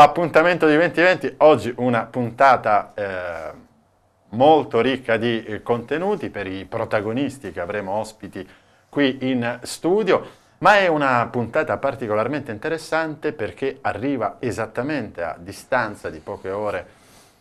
Appuntamento di 2020, oggi una puntata eh, molto ricca di eh, contenuti per i protagonisti che avremo ospiti qui in studio, ma è una puntata particolarmente interessante perché arriva esattamente a distanza di poche ore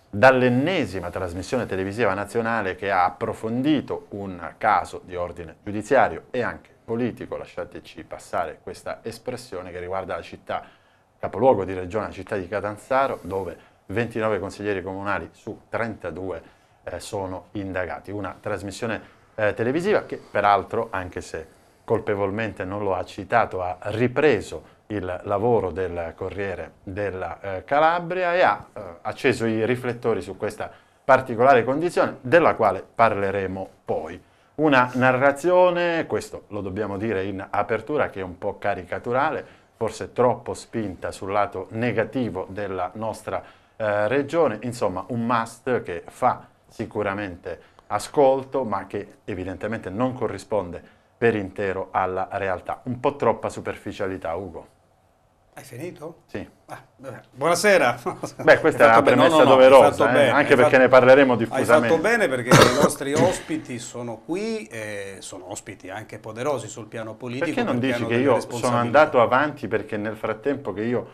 dall'ennesima trasmissione televisiva nazionale che ha approfondito un caso di ordine giudiziario e anche politico, lasciateci passare questa espressione che riguarda la città capoluogo di regione, la città di Catanzaro, dove 29 consiglieri comunali su 32 eh, sono indagati. Una trasmissione eh, televisiva che peraltro, anche se colpevolmente non lo ha citato, ha ripreso il lavoro del Corriere della eh, Calabria e ha eh, acceso i riflettori su questa particolare condizione della quale parleremo poi. Una narrazione, questo lo dobbiamo dire in apertura, che è un po' caricaturale, forse troppo spinta sul lato negativo della nostra eh, regione, insomma un must che fa sicuramente ascolto ma che evidentemente non corrisponde per intero alla realtà. Un po' troppa superficialità, Ugo. Hai finito? Sì. Ah, buonasera. Beh, questa è una premessa no, no, doverosa, eh? anche perché fatto, ne parleremo diffusamente. Hai fatto bene perché i nostri ospiti sono qui, e sono ospiti anche poderosi sul piano politico. Perché non dici che io sono andato avanti perché nel frattempo che io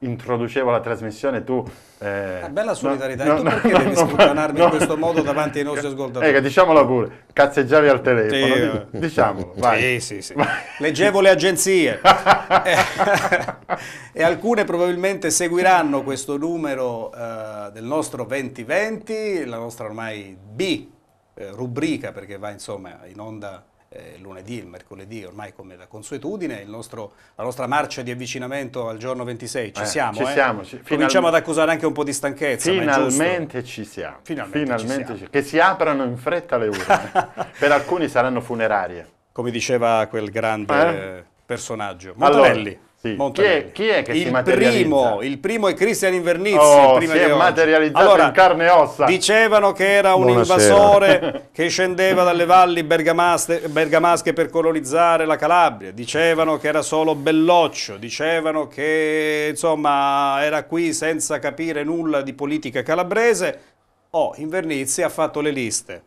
introducevo la trasmissione tu... Eh, ah, bella solidarietà, no, e tu no, perché no, devi sputtanarmi in questo modo davanti ai nostri ascoltatori? Ecco, diciamolo pure, cazzeggiavi al telefono, sì, eh. diciamolo, vai. Sì, sì, sì. Leggevo le agenzie e alcune probabilmente seguiranno questo numero uh, del nostro 2020, la nostra ormai B eh, rubrica perché va insomma in onda eh, lunedì, il mercoledì, ormai come da consuetudine, nostro, la nostra marcia di avvicinamento al giorno 26. Ci eh, siamo, ci eh? siamo. Ci, Cominciamo ad accusare anche un po' di stanchezza. Finalmente ci siamo. Finalmente, finalmente ci siamo. Che si aprano in fretta le urne. per alcuni saranno funerarie. Come diceva quel grande eh? personaggio. Montanelli. Allora, sì. Chi, è, chi, è, che il si materializza? Primo, il primo è Cristian Invernizzi. Oh, si è materializzato allora, in carne e ossa. Dicevano che era un Buonasera. invasore che scendeva dalle valli bergamasche per colonizzare la Calabria. Dicevano che era solo belloccio. Dicevano che insomma era qui senza capire nulla di politica calabrese. Oh, Invernizzi ha fatto le liste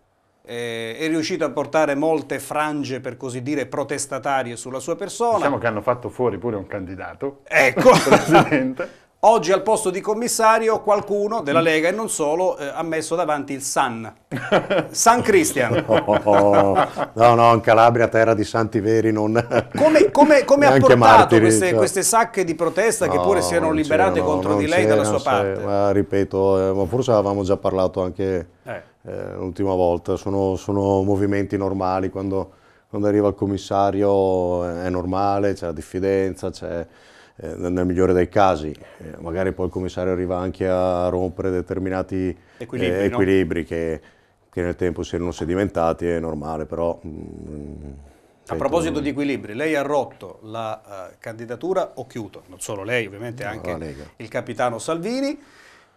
eh, è riuscito a portare molte frange, per così dire, protestatarie sulla sua persona. Diciamo che hanno fatto fuori pure un candidato. Ecco. Presidente. Oggi al posto di commissario qualcuno della Lega e non solo eh, ha messo davanti il San. San Cristian. Oh, no, no, in Calabria terra di santi veri non... Come, come, come ha portato martiri, queste, cioè... queste, sacche di protesta no, che pure si erano liberate contro di lei dalla sua parte? Ma, ripeto, eh, ma forse avevamo già parlato anche eh. eh l'ultima volta, sono, sono, movimenti normali, quando, quando arriva il commissario è normale, c'è la diffidenza, c'è eh, nel migliore dei casi. Eh, magari poi il commissario arriva anche a rompere determinati equilibri, eh, equilibri no? che, che, nel tempo si erano sedimentati, è normale, però... Mm, a proposito di equilibri, lei ha rotto la uh, candidatura Occhiuto, non solo lei ovviamente, no, anche il capitano Salvini.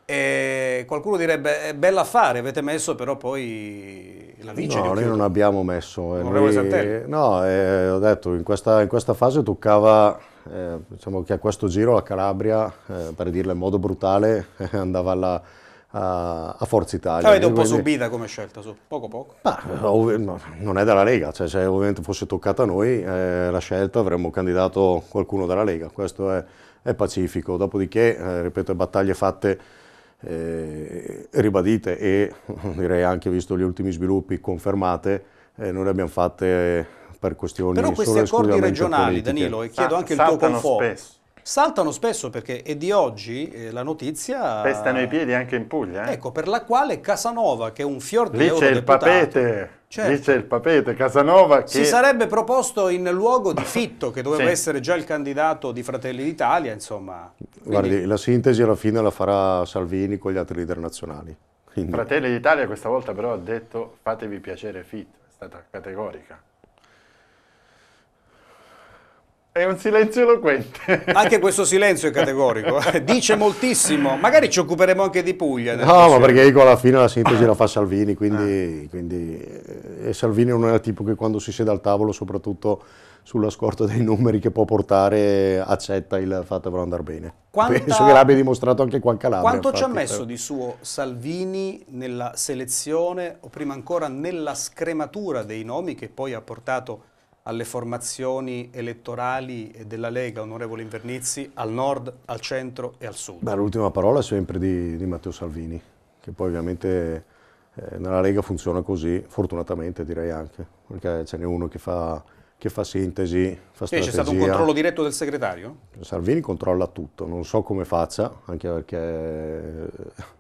E qualcuno direbbe è bella affare, avete messo però poi la vice no, noi non abbiamo messo. Eh, noi, no, eh, ho detto in questa, in questa fase toccava eh, diciamo che a questo giro la Calabria, eh, per dirla in modo brutale, andava alla, a, a, Forza Italia. Avete un po' subita come scelta, su, poco poco? Ah, no, non è della Lega, cioè, se ovviamente fosse toccata a noi eh, la scelta avremmo candidato qualcuno della Lega, questo è, è pacifico. Dopodiché, eh, ripeto, battaglie fatte eh, ribadite e direi anche visto gli ultimi sviluppi confermate, eh, noi le abbiamo fatte per questioni Però questi accordi regionali, politiche. Danilo, e chiedo anche il tuo conforto, spesso. saltano spesso perché è di oggi eh, la notizia... Pestano i piedi anche in Puglia. Eh? Ecco, per la quale Casanova, che è un fior di Lì c'è il papete, certo. lì c'è il papete, Casanova che... Si sarebbe proposto in luogo di Fitto, che doveva sì. essere già il candidato di Fratelli d'Italia, insomma... Quindi... Guardi, la sintesi alla fine la farà Salvini con gli altri leader nazionali. Quindi... Fratelli d'Italia questa volta però ha detto fatevi piacere Fitto, è stata categorica. È un silenzio eloquente. Anche questo silenzio è categorico, eh. dice moltissimo. Magari ci occuperemo anche di Puglia. No, ma perché dico alla fine la sintesi la fa Salvini, quindi, ah. quindi eh, Salvini non è il tipo che quando si siede al tavolo soprattutto sulla scorta dei numeri che può portare accetta il fatevelo andare bene. Quanta... Penso che l'abbia dimostrato anche qua in Calabria. Quanto infatti, ci ha messo di suo Salvini nella selezione o prima ancora nella scrematura dei nomi che poi ha portato alle formazioni elettorali della Lega, onorevole Invernizzi, al nord, al centro e al sud? l'ultima parola è sempre di, di, Matteo Salvini, che poi ovviamente eh, nella Lega funziona così, fortunatamente direi anche, perché ce n'è uno che fa, che fa sintesi, fa strategia. c'è stato un controllo diretto del segretario? Salvini controlla tutto, non so come faccia, anche perché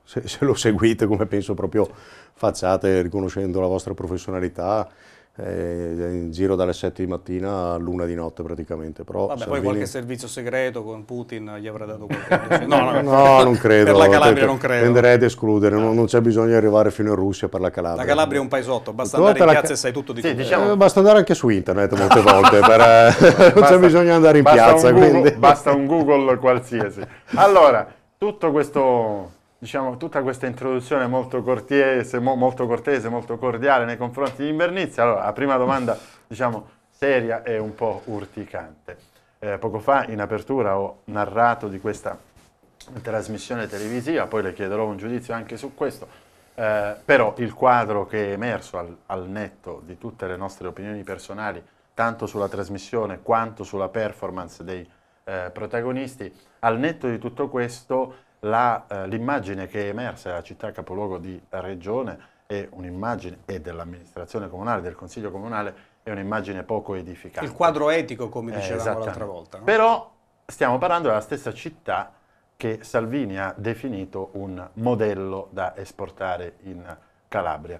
se, se lo seguite come penso proprio facciate riconoscendo la vostra professionalità, eh, in giro dalle 7 di mattina all'una di notte praticamente. Però Vabbè, Salvini... poi qualche servizio segreto con Putin gli avrà dato qualche... no, no, no, non credo. Per la Calabria non credo. Tenderei ad escludere, non, non, c'è bisogno di arrivare fino in Russia per la Calabria. La Calabria è un paesotto, basta andare in piazza ca... e sai tutto di sì, diciamo... eh, basta andare anche su internet molte volte, per, eh, non c'è bisogno di andare in piazza. Un Google, basta un Google qualsiasi. Allora, tutto questo diciamo, tutta questa introduzione molto cortese, mo, molto cortese, molto cordiale nei confronti di Invernizia. Allora, la prima domanda, diciamo, seria e un po' urticante. Eh, poco fa in apertura ho narrato di questa trasmissione televisiva, poi le chiederò un giudizio anche su questo, eh, però il quadro che è emerso al, al netto di tutte le nostre opinioni personali, tanto sulla trasmissione quanto sulla performance dei eh, protagonisti, al netto di tutto questo eh, l'immagine che è emersa dalla città capoluogo di regione è un'immagine, e dell'amministrazione comunale, del consiglio comunale, è un'immagine poco edificante. Il quadro etico, come eh, dicevamo eh, l'altra volta. No? Però stiamo parlando della stessa città che Salvini ha definito un modello da esportare in Calabria.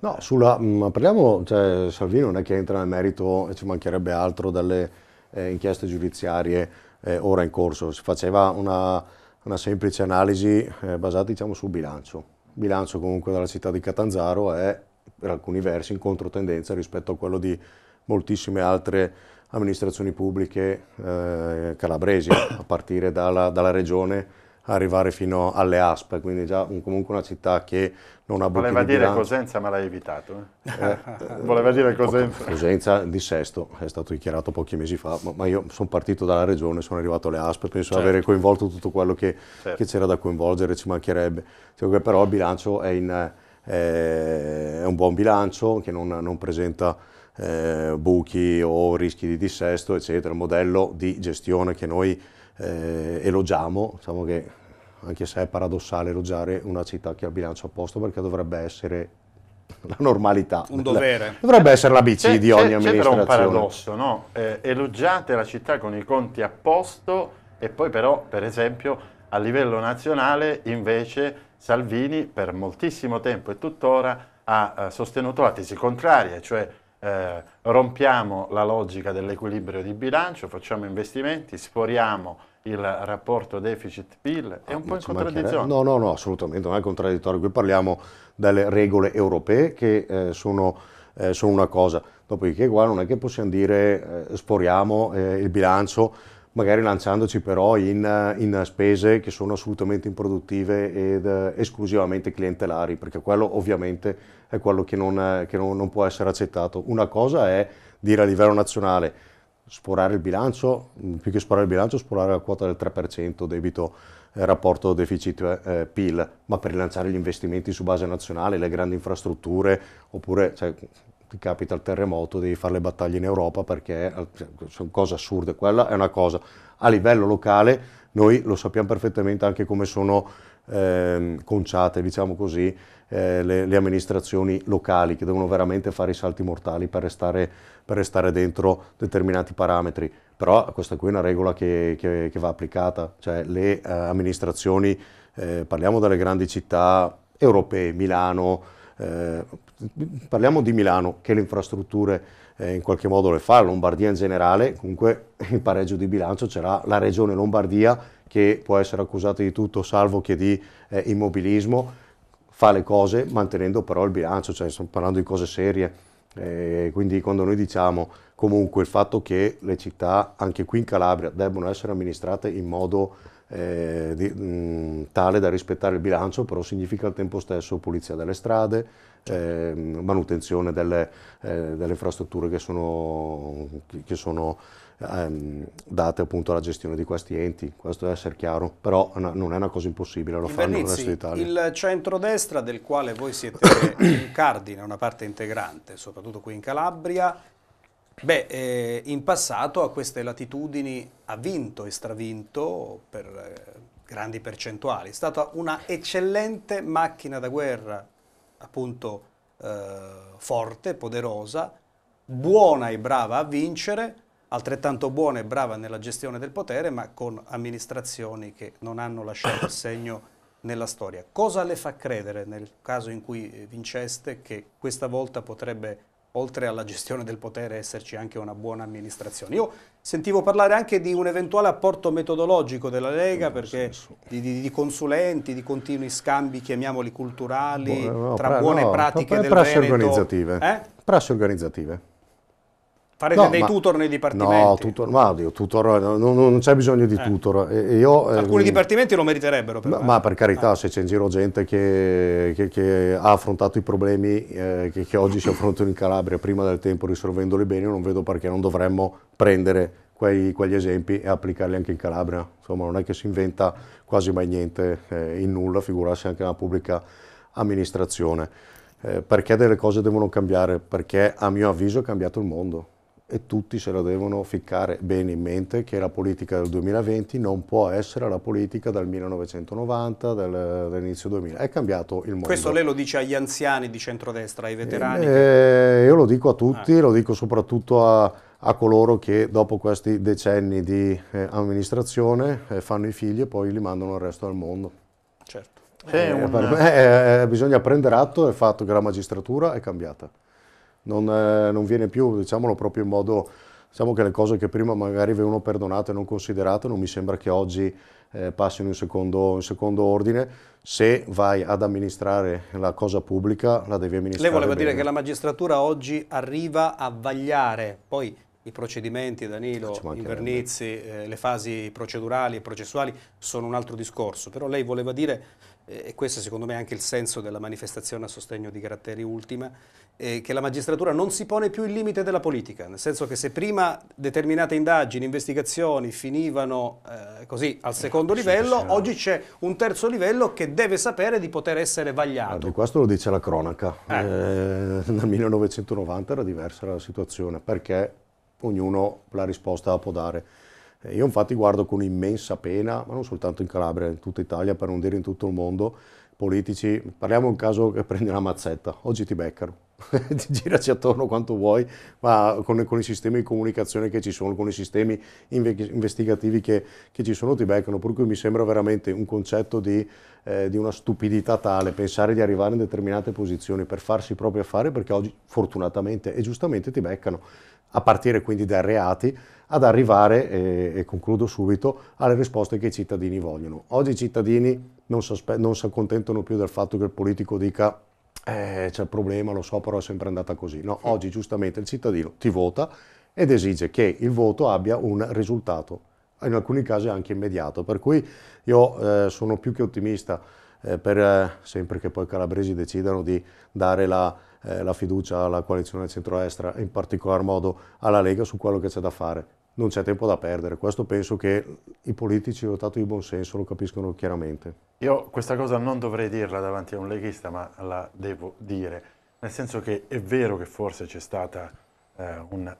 No, sulla, mh, mm, parliamo, cioè, Salvini non è che entra nel merito, e ci mancherebbe altro, dalle eh, inchieste giudiziarie eh, ora in corso. Si faceva una una semplice analisi eh, basata diciamo, sul bilancio. Il bilancio comunque della città di Catanzaro è per alcuni versi in controtendenza rispetto a quello di moltissime altre amministrazioni pubbliche eh, calabresi, a partire dalla, dalla regione arrivare fino alle ASP, quindi già un, comunque una città che non ha Voleva dire bilancio. Cosenza ma l'hai evitato. Eh? Eh, Voleva dire Cosenza. Cosenza di sesto, è stato dichiarato pochi mesi fa, ma, ma io sono partito dalla regione, sono arrivato alle ASP, penso certo. di aver coinvolto tutto quello che, certo. che, c'era da coinvolgere, ci mancherebbe. Cioè, però il bilancio è, in, è un buon bilancio che non, non presenta eh, buchi o rischi di dissesto, eccetera, un modello di gestione che noi eh, elogiamo, diciamo che anche se è paradossale elogiare una città che ha il bilancio a posto perché dovrebbe essere la normalità. Un dovere. Dovrebbe essere l'ABC di ogni amministrazione. C'è però un paradosso, no? Eh, elogiate la città con i conti a posto e poi però, per esempio, a livello nazionale invece Salvini per moltissimo tempo e tuttora ha eh, sostenuto la tesi contraria, cioè eh, rompiamo la logica dell'equilibrio di bilancio, facciamo investimenti, sforiamo il rapporto deficit-PIL, è un po' in contraddizione. No, no, no, assolutamente non è contraddittorio, qui parliamo delle regole europee che eh, sono, eh, sono, una cosa, dopodiché qua non è che possiamo dire eh, sforiamo eh, il bilancio, magari lanciandoci però in, in, spese che sono assolutamente improduttive ed eh, esclusivamente clientelari, perché quello ovviamente è quello che, non, che non, non, può essere accettato. Una cosa è dire a livello nazionale sporare il bilancio, più che sporare il bilancio, sporare la quota del 3% debito eh, rapporto deficit-PIL, eh, ma per rilanciare gli investimenti su base nazionale, le grandi infrastrutture, oppure cioè, ti capita il terremoto, devi fare le battaglie in Europa perché cioè, sono cose assurde. Quella è una cosa. A livello locale noi lo sappiamo perfettamente anche come sono eh, conciate, diciamo così, eh, le, le, amministrazioni locali che devono veramente fare i salti mortali per restare, per restare dentro determinati parametri. Però questa qui è una regola che, che, che va applicata, cioè le eh, amministrazioni, eh, parliamo delle grandi città europee, Milano, eh, parliamo di Milano che le infrastrutture eh, in qualche modo le fa, la Lombardia in generale, comunque il pareggio di bilancio c'era la regione Lombardia che può essere accusata di tutto salvo che di eh, immobilismo, fa le cose mantenendo però il bilancio, cioè stiamo parlando di cose serie. E quindi quando noi diciamo comunque il fatto che le città, anche qui in Calabria, debbono essere amministrate in modo eh, di, mh, tale da rispettare il bilancio, però significa al tempo stesso pulizia delle strade, eh, manutenzione delle, eh, delle, infrastrutture che sono, che sono ehm, date appunto alla gestione di questi enti, questo deve essere chiaro, però non è una cosa impossibile, lo fanno nel resto d'Italia. Il centrodestra del quale voi siete un cardine, una parte integrante, soprattutto qui in Calabria, Beh, eh, in passato a queste latitudini ha vinto e stravinto per eh, grandi percentuali. È stata una eccellente macchina da guerra, appunto eh, forte, poderosa, buona e brava a vincere, altrettanto buona e brava nella gestione del potere, ma con amministrazioni che non hanno lasciato segno nella storia. Cosa le fa credere nel caso in cui vinceste che questa volta potrebbe oltre alla gestione del potere esserci anche una buona amministrazione. Io sentivo parlare anche di un eventuale apporto metodologico della Lega, perché di, di, di consulenti, di continui scambi, chiamiamoli culturali, no, tra buone no, pratiche del prassi Veneto. Organizzative. Eh? Prassi organizzative. Farete no, dei ma, tutor nei dipartimenti? No, tutor, ma oddio, tutor, non, non c'è bisogno di eh. tutor. Io, Alcuni eh, dipartimenti lo meriterebbero. Ma, ma, per carità, eh. se c'è in giro gente che, che, che ha affrontato i problemi eh, che, che, oggi si affrontano in Calabria prima del tempo risolvendoli bene, io non vedo perché non dovremmo prendere quei, quegli esempi e applicarli anche in Calabria. Insomma, non è che si inventa quasi mai niente eh, in nulla, figurarsi anche nella pubblica amministrazione. Eh, perché delle cose devono cambiare? Perché a mio avviso è cambiato il mondo e tutti se lo devono ficcare bene in mente che la politica del 2020 non può essere la politica del 1990, del, dell'inizio 2000. È cambiato il mondo. Questo lei lo dice agli anziani di centrodestra, ai veterani? Eh, che... Io lo dico a tutti, ah. lo dico soprattutto a, a, coloro che dopo questi decenni di eh, amministrazione eh, fanno i figli e poi li mandano al resto del mondo. Certo. Eh, un... Per me eh, bisogna prendere atto del fatto che la magistratura è cambiata non, eh, non viene più, diciamolo proprio in modo, diciamo che le cose che prima magari venivano perdonate e non considerate, non mi sembra che oggi eh, passino in secondo, in secondo, ordine. Se vai ad amministrare la cosa pubblica, la devi amministrare Lei voleva bene. dire che la magistratura oggi arriva a vagliare, poi i procedimenti, Danilo, Invernizzi, eh, le fasi procedurali e processuali sono un altro discorso, però lei voleva dire, e questo secondo me è anche il senso della manifestazione a sostegno di Gratteri Ultima, eh, che la magistratura non si pone più il limite della politica, nel senso che se prima determinate indagini, investigazioni finivano eh, così al secondo eh, livello, sì, oggi c'è un terzo livello che deve sapere di poter essere vagliato. Di questo lo dice la cronaca, eh. eh. nel 1990 era diversa la situazione, perché ognuno la risposta può dare. Eh, io infatti guardo con immensa pena, ma non soltanto in Calabria, in tutta Italia, per non dire in tutto il mondo, politici, parliamo di un caso che prendi la mazzetta, oggi ti beccano, giraci attorno quanto vuoi, ma con, con, i sistemi di comunicazione che ci sono, con i sistemi investigativi che, che ci sono ti beccano, per cui mi sembra veramente un concetto di, eh, di, una stupidità tale pensare di arrivare in determinate posizioni per farsi i propri affari, perché oggi fortunatamente e giustamente ti beccano, a partire quindi dai reati, ad arrivare, e, e concludo subito, alle risposte che i cittadini vogliono. Oggi i cittadini non si, non si accontentano più del fatto che il politico dica eh, c'è il problema, lo so, però è sempre andata così. No, oggi giustamente il cittadino ti vota ed esige che il voto abbia un risultato, in alcuni casi anche immediato. Per cui io eh, sono più che ottimista eh, per, eh, sempre che poi i calabresi decidano di dare la, eh, la fiducia alla coalizione centro-destra in particolar modo alla Lega su quello che c'è da fare non c'è tempo da perdere. Questo penso che i politici dotato di buon senso lo capiscono chiaramente. Io questa cosa non dovrei dirla davanti a un leghista, ma la devo dire, nel senso che è vero che forse c'è eh, un,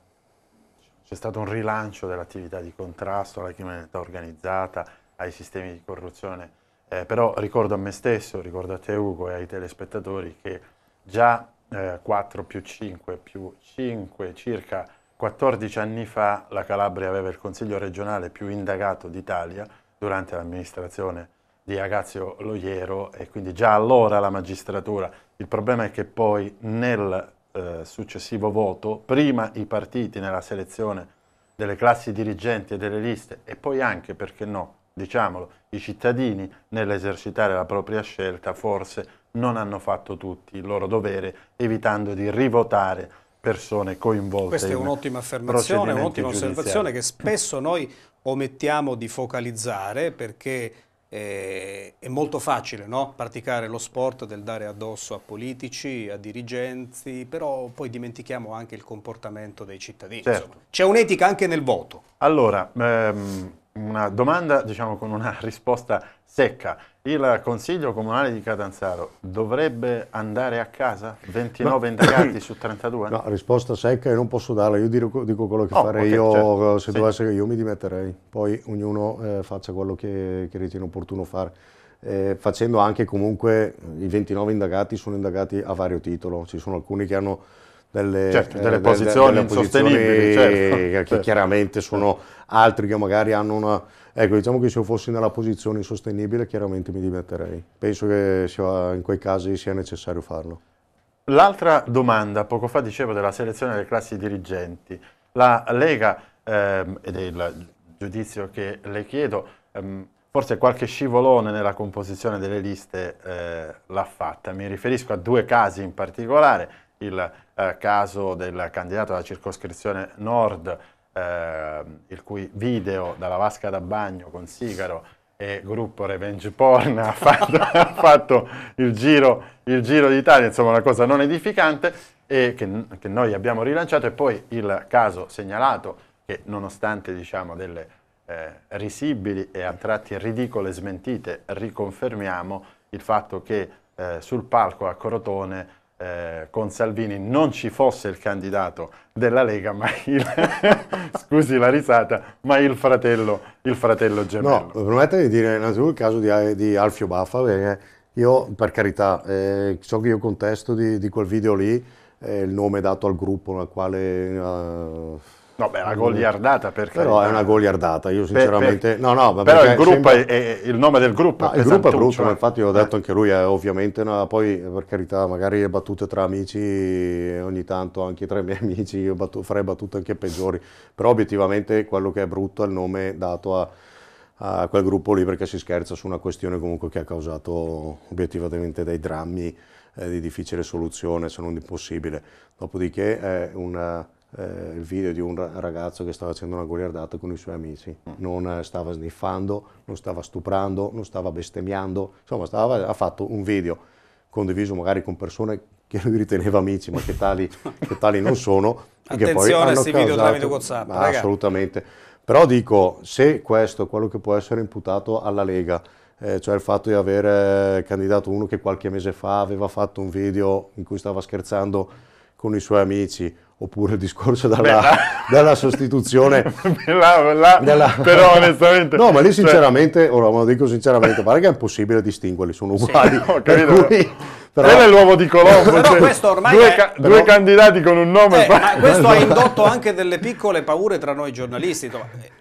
stato un rilancio dell'attività di contrasto alla criminalità organizzata, ai sistemi di corruzione, eh, però ricordo a me stesso, ricordo a te Ugo e ai telespettatori che già eh, 4 più 5 più 5 circa 14 anni fa la Calabria aveva il consiglio regionale più indagato d'Italia durante l'amministrazione di Agazio Loiero e quindi già allora la magistratura. Il problema è che poi nel eh, successivo voto, prima i partiti nella selezione delle classi dirigenti e delle liste e poi anche, perché no, diciamolo, i cittadini nell'esercitare la propria scelta forse non hanno fatto tutti il loro dovere evitando di rivotare persone coinvolte. Questa è un'ottima affermazione, un'ottima osservazione che spesso noi omettiamo di focalizzare perché eh, è molto facile no? praticare lo sport del dare addosso a politici, a dirigenti, però poi dimentichiamo anche il comportamento dei cittadini. Certo. C'è un'etica anche nel voto. Allora, ehm, una domanda diciamo con una risposta secca. Il Consiglio Comunale di Catanzaro dovrebbe andare a casa? 29 no. indagati su 32? No, risposta secca e non posso darla, io dico, dico quello che oh, farei okay, io, certo. se sì. dovesse io mi dimetterei, poi ognuno eh, faccia quello che, che, ritiene opportuno fare. Eh, facendo anche comunque i 29 indagati sono indagati a vario titolo, ci sono alcuni che hanno delle, certo, delle eh, posizioni delle, delle insostenibili, certo, che certo. chiaramente sono altri che magari hanno una... Ecco, diciamo che se io fossi nella posizione insostenibile chiaramente mi dimetterei. Penso che sia, in quei casi sia necessario farlo. L'altra domanda, poco fa dicevo della selezione delle classi dirigenti. La Lega, ehm, ed è il giudizio che le chiedo, ehm, forse qualche scivolone nella composizione delle liste eh, l'ha fatta. Mi riferisco a due casi in particolare, il eh, caso del candidato alla circoscrizione nord, eh, il cui video dalla vasca da bagno con Sigaro e gruppo Revenge Porn ha fatto, ha fatto il, giro, il giro d'Italia, insomma una cosa non edificante e che, che, noi abbiamo rilanciato. E poi il caso segnalato che nonostante diciamo delle eh, risibili e a tratti ridicole smentite riconfermiamo il fatto che eh, sul palco a Crotone eh, con Salvini non ci fosse il candidato della Lega, ma il, scusi la risata, ma il fratello, il fratello gemello. No, permettete di dire innanzitutto il caso di, di Alfio Baffa, perché io per carità, eh, so che io contesto di, di quel video lì, eh, il nome dato al gruppo nel quale... Uh, No, beh, è una goliardata per Però è una goliardata, io sinceramente... Per, per, no, no, però il gruppo è, è, il nome del gruppo. No, il gruppo è brutto, ma infatti ho detto eh. anche lui, è ovviamente, no, poi per carità, magari le battute tra amici, ogni tanto anche tra i miei amici, io battu, farei battute anche peggiori, però obiettivamente quello che è brutto è il nome dato a, a quel gruppo lì perché si scherza su una questione comunque che ha causato obiettivamente dei drammi eh, di difficile soluzione, se non impossibile. Dopodiché è una eh, il video di un ragazzo che stava facendo una goliardata con i suoi amici. Mm. Non eh, stava sniffando, non stava stuprando, non stava bestemmiando, insomma stava, ha fatto un video condiviso magari con persone che lui riteneva amici ma che tali, che tali non sono. Attenzione a questi video tramite Whatsapp. Assolutamente. Però dico, se questo è quello che può essere imputato alla Lega, eh, cioè il fatto di aver candidato uno che qualche mese fa aveva fatto un video in cui stava scherzando con i suoi amici, oppure il discorso della, della sostituzione. là, là, della... Però onestamente... No, ma lì cioè sinceramente, cioè... ora lo dico sinceramente, pare che è impossibile distinguerli, sono uguali. Sì, cui, però... Quello è l'uovo di Colombo. Però cioè, due, è... due candidati con un nome. Eh, ma questo ha indotto anche delle piccole paure tra noi giornalisti.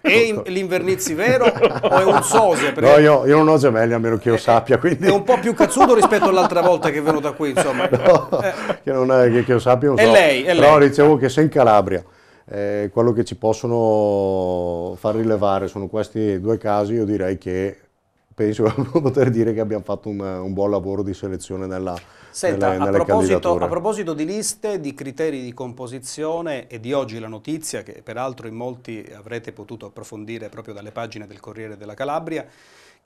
È l'invernizzi vero o è un sosia? Perché... No, io, io, non ho gemelli, a meno che io sappia. Quindi... È un po' più cazzuto rispetto all'altra volta che è venuta qui, insomma. No, eh. che, non è, che, che, io sappia, non so. È lei, è Però lei. dicevo che se in Calabria eh, quello che ci possono far rilevare sono questi due casi, io direi che penso di poter dire che abbiamo fatto un, un buon lavoro di selezione nella, Senta, nelle, nelle a, proposito, a, proposito, di liste, di criteri di composizione e di oggi la notizia, che peraltro in molti avrete potuto approfondire proprio dalle pagine del Corriere della Calabria,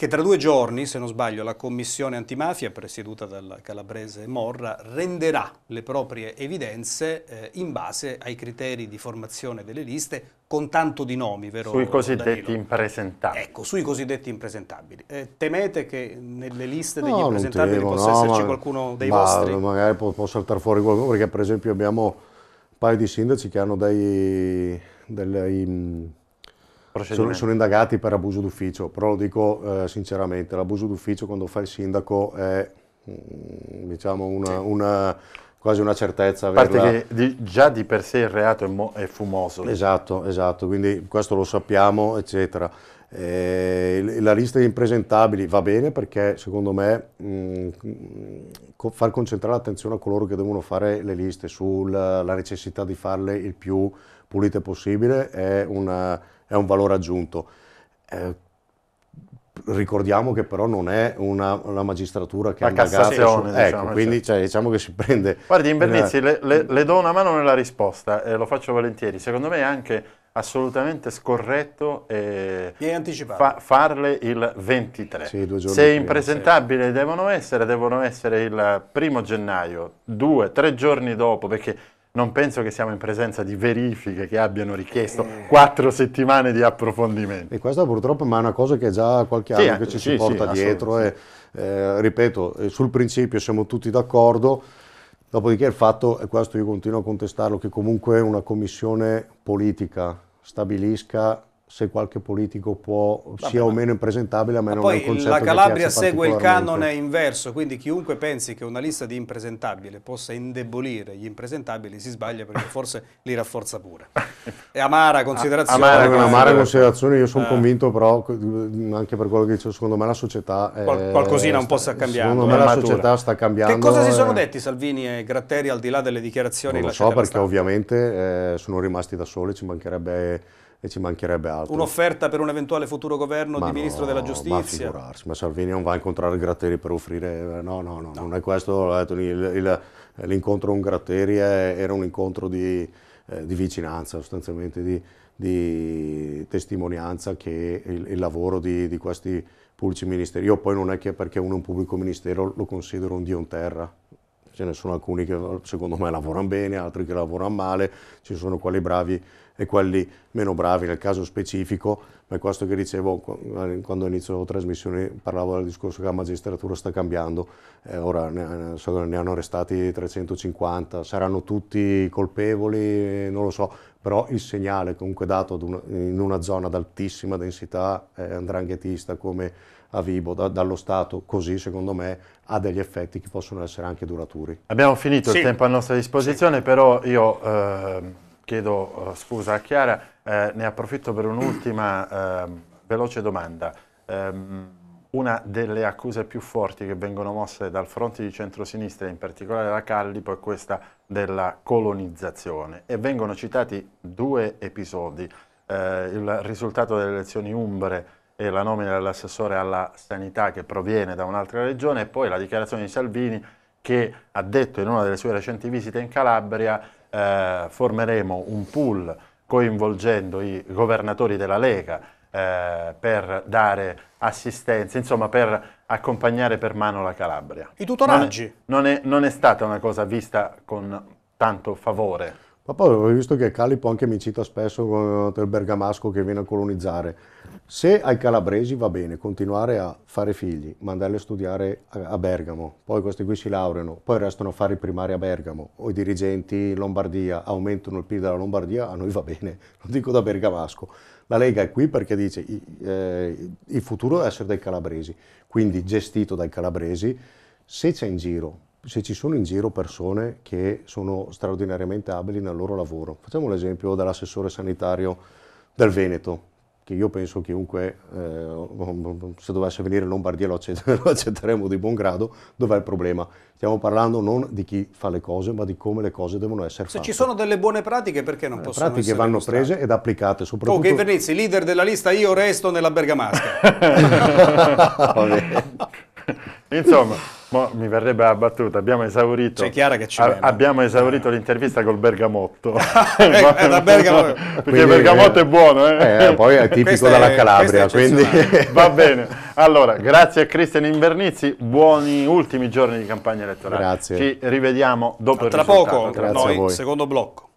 che tra due giorni, se non sbaglio, la commissione antimafia, presieduta dal calabrese Morra, renderà le proprie evidenze eh, in base ai criteri di formazione delle liste, con tanto di nomi, vero Sui cosiddetti Danilo? impresentabili. Ecco, sui cosiddetti impresentabili. Eh, temete che nelle liste degli no, impresentabili temo, possa no, esserci ma, qualcuno dei ma, vostri? Magari può, può, saltare fuori qualcuno, perché per esempio abbiamo un paio di sindaci che hanno dei... dei sono, sono, indagati per abuso d'ufficio, però lo dico eh, sinceramente, l'abuso d'ufficio quando fa il sindaco è mm, diciamo una, una, quasi una certezza. A parte che di, già di per sé il reato è, mo, è, fumoso. Esatto, esatto, quindi questo lo sappiamo, eccetera. Eh, la lista di impresentabili va bene perché secondo me mh, mm, far concentrare l'attenzione a coloro che devono fare le liste sulla necessità di farle il più pulite possibile è una è un valore aggiunto. Eh, ricordiamo che però non è una, una magistratura che la ha Cassazione, su, ecco, diciamo, quindi cioè. Cioè, diciamo che si prende... Guardi, Invernizzi, le, le, le, do una mano nella risposta e lo faccio volentieri. Secondo me è anche assolutamente scorretto e fa, farle il 23. Sì, Se impresentabili sì. devono essere, devono essere il primo gennaio, due, tre giorni dopo, perché non penso che siamo in presenza di verifiche che abbiano richiesto eh. quattro settimane di approfondimento. E questa purtroppo è una cosa che è già qualche anno sì, che ci sì, si porta sì, dietro e eh, ripeto, eh, sul principio siamo tutti d'accordo, dopodiché il fatto, e questo io continuo a contestarlo, che comunque una commissione politica stabilisca se qualche politico può, Vabbè, sia o meno impresentabile, a me non è un concetto La Calabria segue il canone inverso, quindi chiunque pensi che una lista di impresentabili possa indebolire gli impresentabili si sbaglia perché forse li rafforza pure. È amara considerazione. Amara, una amara considerazione, io sono eh. convinto però, anche per quello che dicevo, secondo me la società... È, Qual qualcosina un po' sta cambiando. Secondo me la società sta cambiando. Che cosa si sono detti Salvini e Gratteri al di là delle dichiarazioni? Non lo so perché ovviamente eh, sono rimasti da soli, ci mancherebbe e ci mancherebbe altro. Un'offerta per un eventuale futuro governo ma di no, Ministro della Giustizia? Ma figurarsi, ma Salvini non va a incontrare Gratteri per offrire... No, no, no, no. non è questo, l'incontro con Gratteri era un incontro di, eh, di vicinanza, sostanzialmente di, di testimonianza che il, il lavoro di, di, questi pubblici ministeri. Io poi non è che perché uno è un pubblico ministero lo considero un dio in terra, ce ne sono alcuni che secondo me lavorano bene, altri che lavorano male, ci sono quelli bravi e quelli meno bravi nel caso specifico, ma è questo che dicevo quando inizio la trasmissione, parlavo del discorso che la magistratura sta cambiando, eh, ora ne, ne, hanno arrestati 350, saranno tutti colpevoli, non lo so, però il segnale comunque dato una, in una zona ad altissima densità eh, andranghetista come a Vibo da, dallo Stato, così secondo me ha degli effetti che possono essere anche duraturi. Abbiamo finito sì. il tempo a nostra disposizione, sì. però io... Eh, chiedo uh, scusa a Chiara, eh, ne approfitto per un'ultima eh, veloce domanda. Um, una delle accuse più forti che vengono mosse dal fronte di centrosinistra, in particolare da Callipo, è questa della colonizzazione e vengono citati due episodi, eh, il risultato delle elezioni umbre e la nomina dell'assessore alla sanità che proviene da un'altra regione e poi la dichiarazione di Salvini che ha detto in una delle sue recenti visite in Calabria eh, formeremo un pool coinvolgendo i governatori della Lega eh, per dare assistenza, insomma per accompagnare per mano la Calabria. I tutoraggi? Non è, non è, non è stata una cosa vista con tanto favore. Ma poi ho visto che Calipo anche mi cita spesso del bergamasco che viene a colonizzare. Se ai calabresi va bene continuare a fare figli, mandarli a studiare a Bergamo, poi questi qui si laureano, poi restano a fare i primari a Bergamo, o i dirigenti in Lombardia aumentano il PIL della Lombardia, a noi va bene, lo dico da bergamasco. La Lega è qui perché dice eh, il futuro deve essere dei calabresi, quindi gestito dai calabresi. Se c'è in giro, se ci sono in giro persone che sono straordinariamente abili nel loro lavoro, facciamo l'esempio dell'assessore sanitario del Veneto, che io penso chiunque, eh, se dovesse venire in Lombardia lo, accetteremo di buon grado, dov'è il problema? Stiamo parlando non di chi fa le cose, ma di come le cose devono essere se fatte. Se ci sono delle buone pratiche, perché non le possono essere pratiche vanno mostrate? prese ed applicate, soprattutto... Ok, Vernizzi, leader della lista, io resto nella Bergamasca. Insomma... Mo mi verrebbe la battuta, abbiamo esaurito, a, abbiamo esaurito l'intervista col bergamotto. eh, eh Bergamo. Perché quindi, il bergamotto è buono. Eh? Eh, poi è tipico della Calabria. Quindi... Va bene. Allora, grazie a Cristian Invernizzi, buoni ultimi giorni di campagna elettorale. Grazie. Ci rivediamo dopo Tra il risultato. poco, grazie noi, secondo blocco.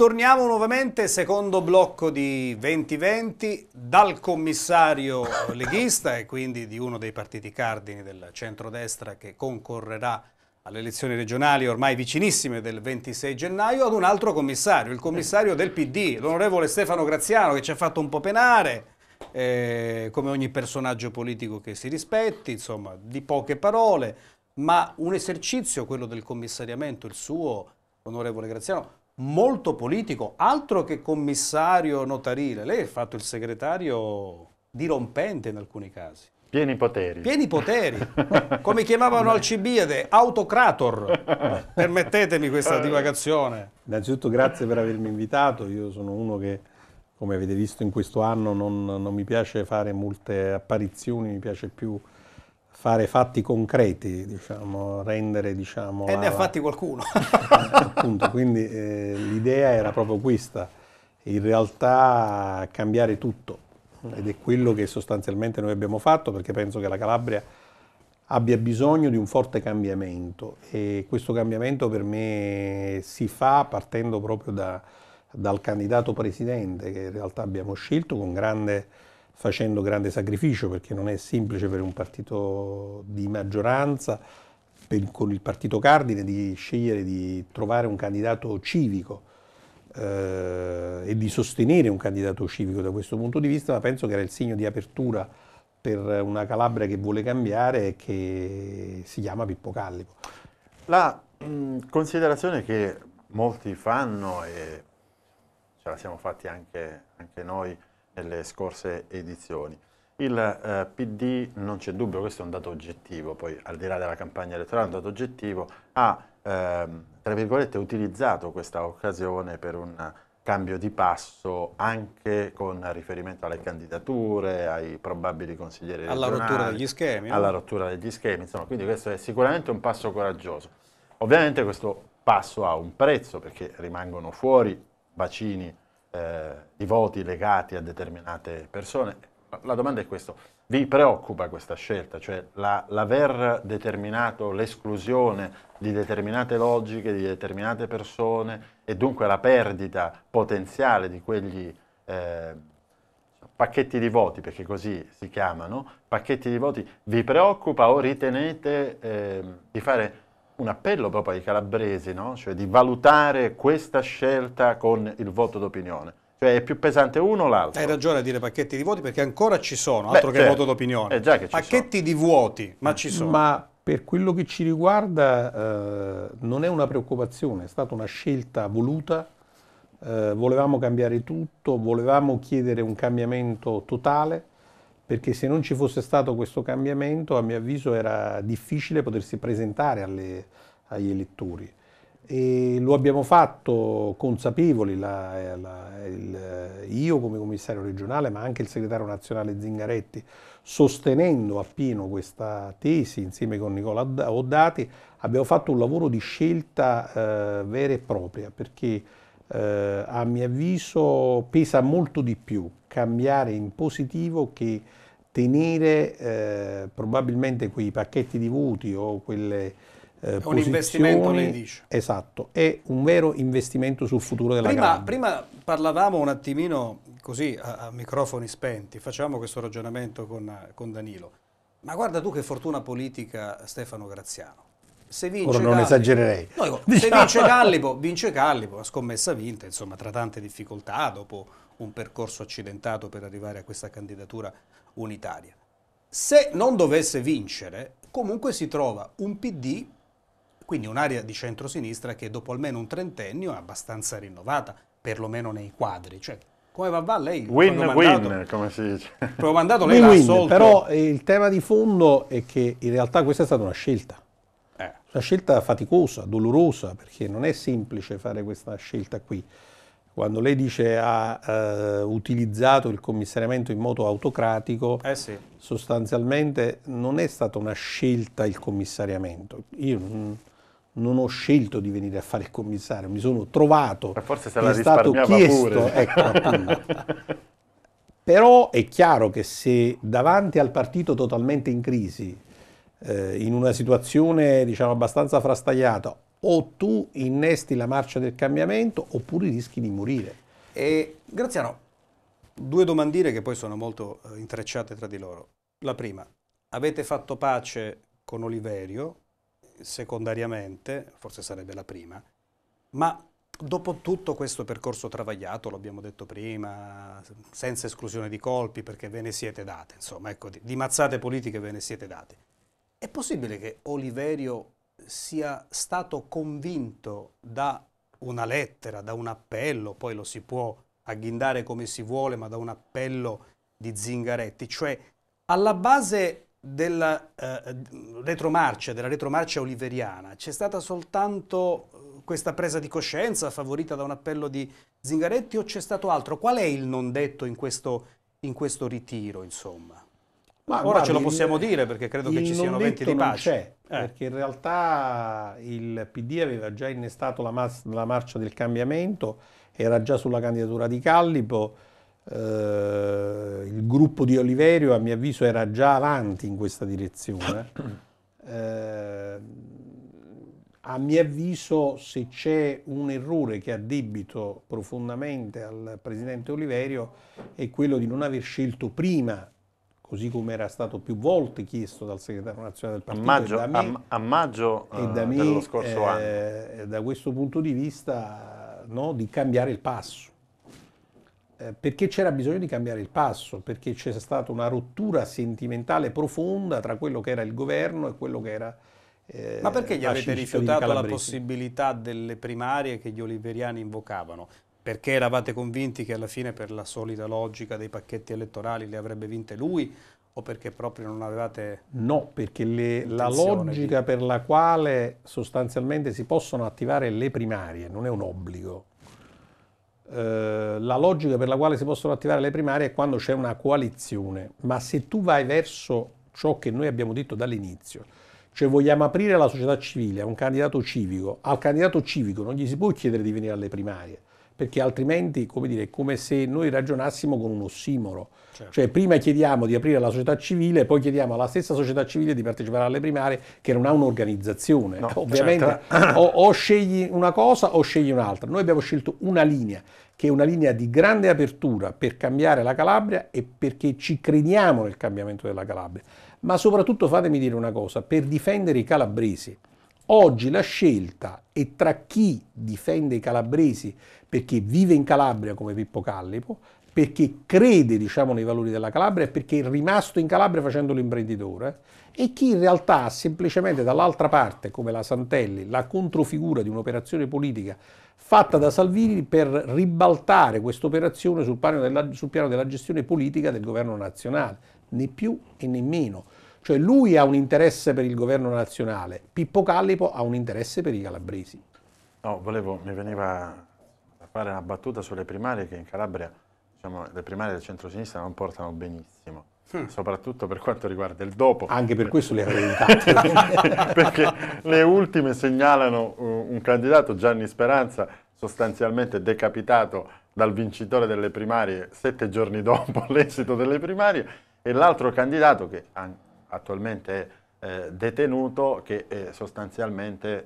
Ritorniamo nuovamente, secondo blocco di 2020, dal commissario leghista e quindi di uno dei partiti cardini del centrodestra che concorrerà alle elezioni regionali ormai vicinissime del 26 gennaio ad un altro commissario, il commissario del PD, l'onorevole Stefano Graziano che ci ha fatto un po' penare, eh, come ogni personaggio politico che si rispetti, insomma di poche parole, ma un esercizio, quello del commissariamento, il suo, onorevole Graziano, molto politico, altro che commissario notarile. Lei ha fatto il segretario dirompente in alcuni casi. Pieni poteri. Pieni poteri. Come chiamavano Alcibiade, autocrator. Permettetemi questa divagazione. Innanzitutto grazie per avermi invitato. Io sono uno che, come avete visto in questo anno, non, non mi piace fare molte apparizioni, mi piace più fare fatti concreti, diciamo, rendere diciamo... E ne ha fatti qualcuno. appunto, quindi eh, l'idea era proprio questa, in realtà cambiare tutto. Ed è quello che sostanzialmente noi abbiamo fatto perché penso che la Calabria abbia bisogno di un forte cambiamento. E questo cambiamento per me si fa partendo proprio da, dal candidato presidente che in realtà abbiamo scelto con grande facendo grande sacrificio perché non è semplice per un partito di maggioranza, per, con il partito cardine, di scegliere di trovare un candidato civico eh, e di sostenere un candidato civico da questo punto di vista, ma penso che era il segno di apertura per una Calabria che vuole cambiare e che si chiama Pippo Callipo. La mh, considerazione che molti fanno e ce la siamo fatti anche, anche noi, nelle scorse edizioni. Il eh, PD, non c'è dubbio, questo è un dato oggettivo, poi al di là della campagna elettorale, un dato oggettivo, ha, ehm, tra virgolette, utilizzato questa occasione per un cambio di passo anche con riferimento alle candidature, ai probabili consiglieri. Alla rottura degli schemi. Alla rottura degli schemi, insomma, quindi questo è sicuramente un passo coraggioso. Ovviamente questo passo ha un prezzo perché rimangono fuori bacini eh, di voti legati a determinate persone. La domanda è questa, vi preoccupa questa scelta, cioè l'aver determinato l'esclusione di determinate logiche, di determinate persone e dunque la perdita potenziale di quegli eh, pacchetti di voti, perché così si chiamano, pacchetti di voti, vi preoccupa o ritenete eh, di fare un appello proprio ai calabresi, no? cioè di valutare questa scelta con il voto d'opinione. Cioè è più pesante uno o l'altro? Hai ragione a dire pacchetti di voti perché ancora ci sono, altro Beh, che certo. voto d'opinione. Pacchetti sono. di vuoti, ma ci sono. Ma per quello che ci riguarda eh, non è una preoccupazione, è stata una scelta voluta, eh, volevamo cambiare tutto, volevamo chiedere un cambiamento totale perché se non ci fosse stato questo cambiamento, a mio avviso, era difficile potersi presentare alle, agli elettori. E lo abbiamo fatto consapevoli, la, la, il, io come commissario regionale, ma anche il segretario nazionale Zingaretti, sostenendo appieno questa tesi insieme con Nicola Oddati, abbiamo fatto un lavoro di scelta eh, vera e propria, perché eh, a mio avviso pesa molto di più cambiare in positivo che tenere eh, probabilmente quei pacchetti di voti o quelle eh, un investimento lei dice. Esatto è un vero investimento sul futuro della prima, prima parlavamo un attimino così a, a, microfoni spenti facevamo questo ragionamento con, con, Danilo. Ma guarda tu che fortuna politica Stefano Graziano. Se vince Ora non Callipo, esagererei. no, diciamo. se vince Callipo vince Callipo la scommessa vinta insomma tra tante difficoltà dopo un percorso accidentato per arrivare a questa candidatura unitaria. Se non dovesse vincere, comunque si trova un PD, quindi un'area di centrosinistra che dopo almeno un trentennio è abbastanza rinnovata, perlomeno nei quadri. Cioè, come va, va lei? Win-win, come si dice. Proprio mandato lei win, win, Però eh, il tema di fondo è che in realtà questa è stata una scelta. Eh. Una scelta faticosa, dolorosa, perché non è semplice fare questa scelta qui. Quando lei dice ha eh, utilizzato il commissariamento in modo autocratico, eh sì. sostanzialmente non è stata una scelta il commissariamento. Io non, non, ho scelto di venire a fare il commissario, mi sono trovato, Ma forse se la è stato chiesto, pure. ecco Però è chiaro che se davanti al partito totalmente in crisi, eh, in una situazione diciamo abbastanza frastagliata, o tu innesti la marcia del cambiamento oppure rischi di morire. E Graziano, due domandine che poi sono molto eh, intrecciate tra di loro. La prima, avete fatto pace con Oliverio, secondariamente, forse sarebbe la prima, ma dopo tutto questo percorso travagliato, l'abbiamo detto prima, senza esclusione di colpi perché ve ne siete date, insomma, ecco, di, di mazzate politiche ve ne siete date, è possibile che Oliverio sia stato convinto da una lettera, da un appello, poi lo si può agghindare come si vuole, ma da un appello di Zingaretti, cioè alla base della eh, retromarcia, della retromarcia oliveriana, c'è stata soltanto eh, questa presa di coscienza favorita da un appello di Zingaretti o c'è stato altro? Qual è il non detto in questo, in questo ritiro, insomma? Ma Ora guardi, ce lo possiamo il, dire perché credo che ci siano venti di pace. c'è, eh. perché in realtà il PD aveva già innestato la, mas- la marcia del cambiamento, era già sulla candidatura di Callipo, eh, il gruppo di Oliverio a mio avviso era già avanti in questa direzione. Eh, a mio avviso se c'è un errore che addebito profondamente al Presidente Oliverio è quello di non aver scelto prima così come era stato più volte chiesto dal segretario nazionale del partito a maggio, da me, a, a maggio e da me, dello scorso eh, anno. Da questo punto di vista no, di cambiare il passo. Eh, perché c'era bisogno di cambiare il passo? Perché c'è stata una rottura sentimentale profonda tra quello che era il governo e quello che era eh, Ma perché gli avete rifiutato la possibilità delle primarie che gli oliveriani invocavano? Perché eravate convinti che alla fine per la solita logica dei pacchetti elettorali le avrebbe vinte lui o perché proprio non avevate... No, perché le, la logica di... per la quale sostanzialmente si possono attivare le primarie non è un obbligo. Eh, la logica per la quale si possono attivare le primarie è quando c'è una coalizione, ma se tu vai verso ciò che noi abbiamo detto dall'inizio, cioè vogliamo aprire la società civile a un candidato civico, al candidato civico non gli si può chiedere di venire alle primarie, perché altrimenti come dire, è come se noi ragionassimo con un ossimoro. Certo. Cioè prima chiediamo di aprire la società civile, poi chiediamo alla stessa società civile di partecipare alle primarie che non ha un'organizzazione. No, Ovviamente certo. o, o scegli una cosa o scegli un'altra. Noi abbiamo scelto una linea che è una linea di grande apertura per cambiare la Calabria e perché ci crediamo nel cambiamento della Calabria. Ma soprattutto fatemi dire una cosa, per difendere i calabresi. Oggi la scelta è tra chi difende i calabresi perché vive in Calabria come Pippo Callipo, perché crede diciamo, nei valori della Calabria e perché è rimasto in Calabria facendo l'imprenditore, e chi in realtà ha semplicemente dall'altra parte, come la Santelli, la controfigura di un'operazione politica fatta da Salvini per ribaltare questa operazione sul sul piano della gestione politica del governo nazionale, né più e né meno. Cioè lui ha un interesse per il governo nazionale, Pippo Callipo ha un interesse per i calabresi. No, volevo, mi veniva fare una battuta sulle primarie che in Calabria diciamo, le primarie del centro-sinistra non portano benissimo. Mm. soprattutto per quanto riguarda il dopo. Anche per questo le avrei evitate. perché le ultime segnalano un candidato, Gianni Speranza, sostanzialmente decapitato dal vincitore delle primarie sette giorni dopo l'esito delle primarie, e l'altro candidato che attualmente eh, detenuto, che è sostanzialmente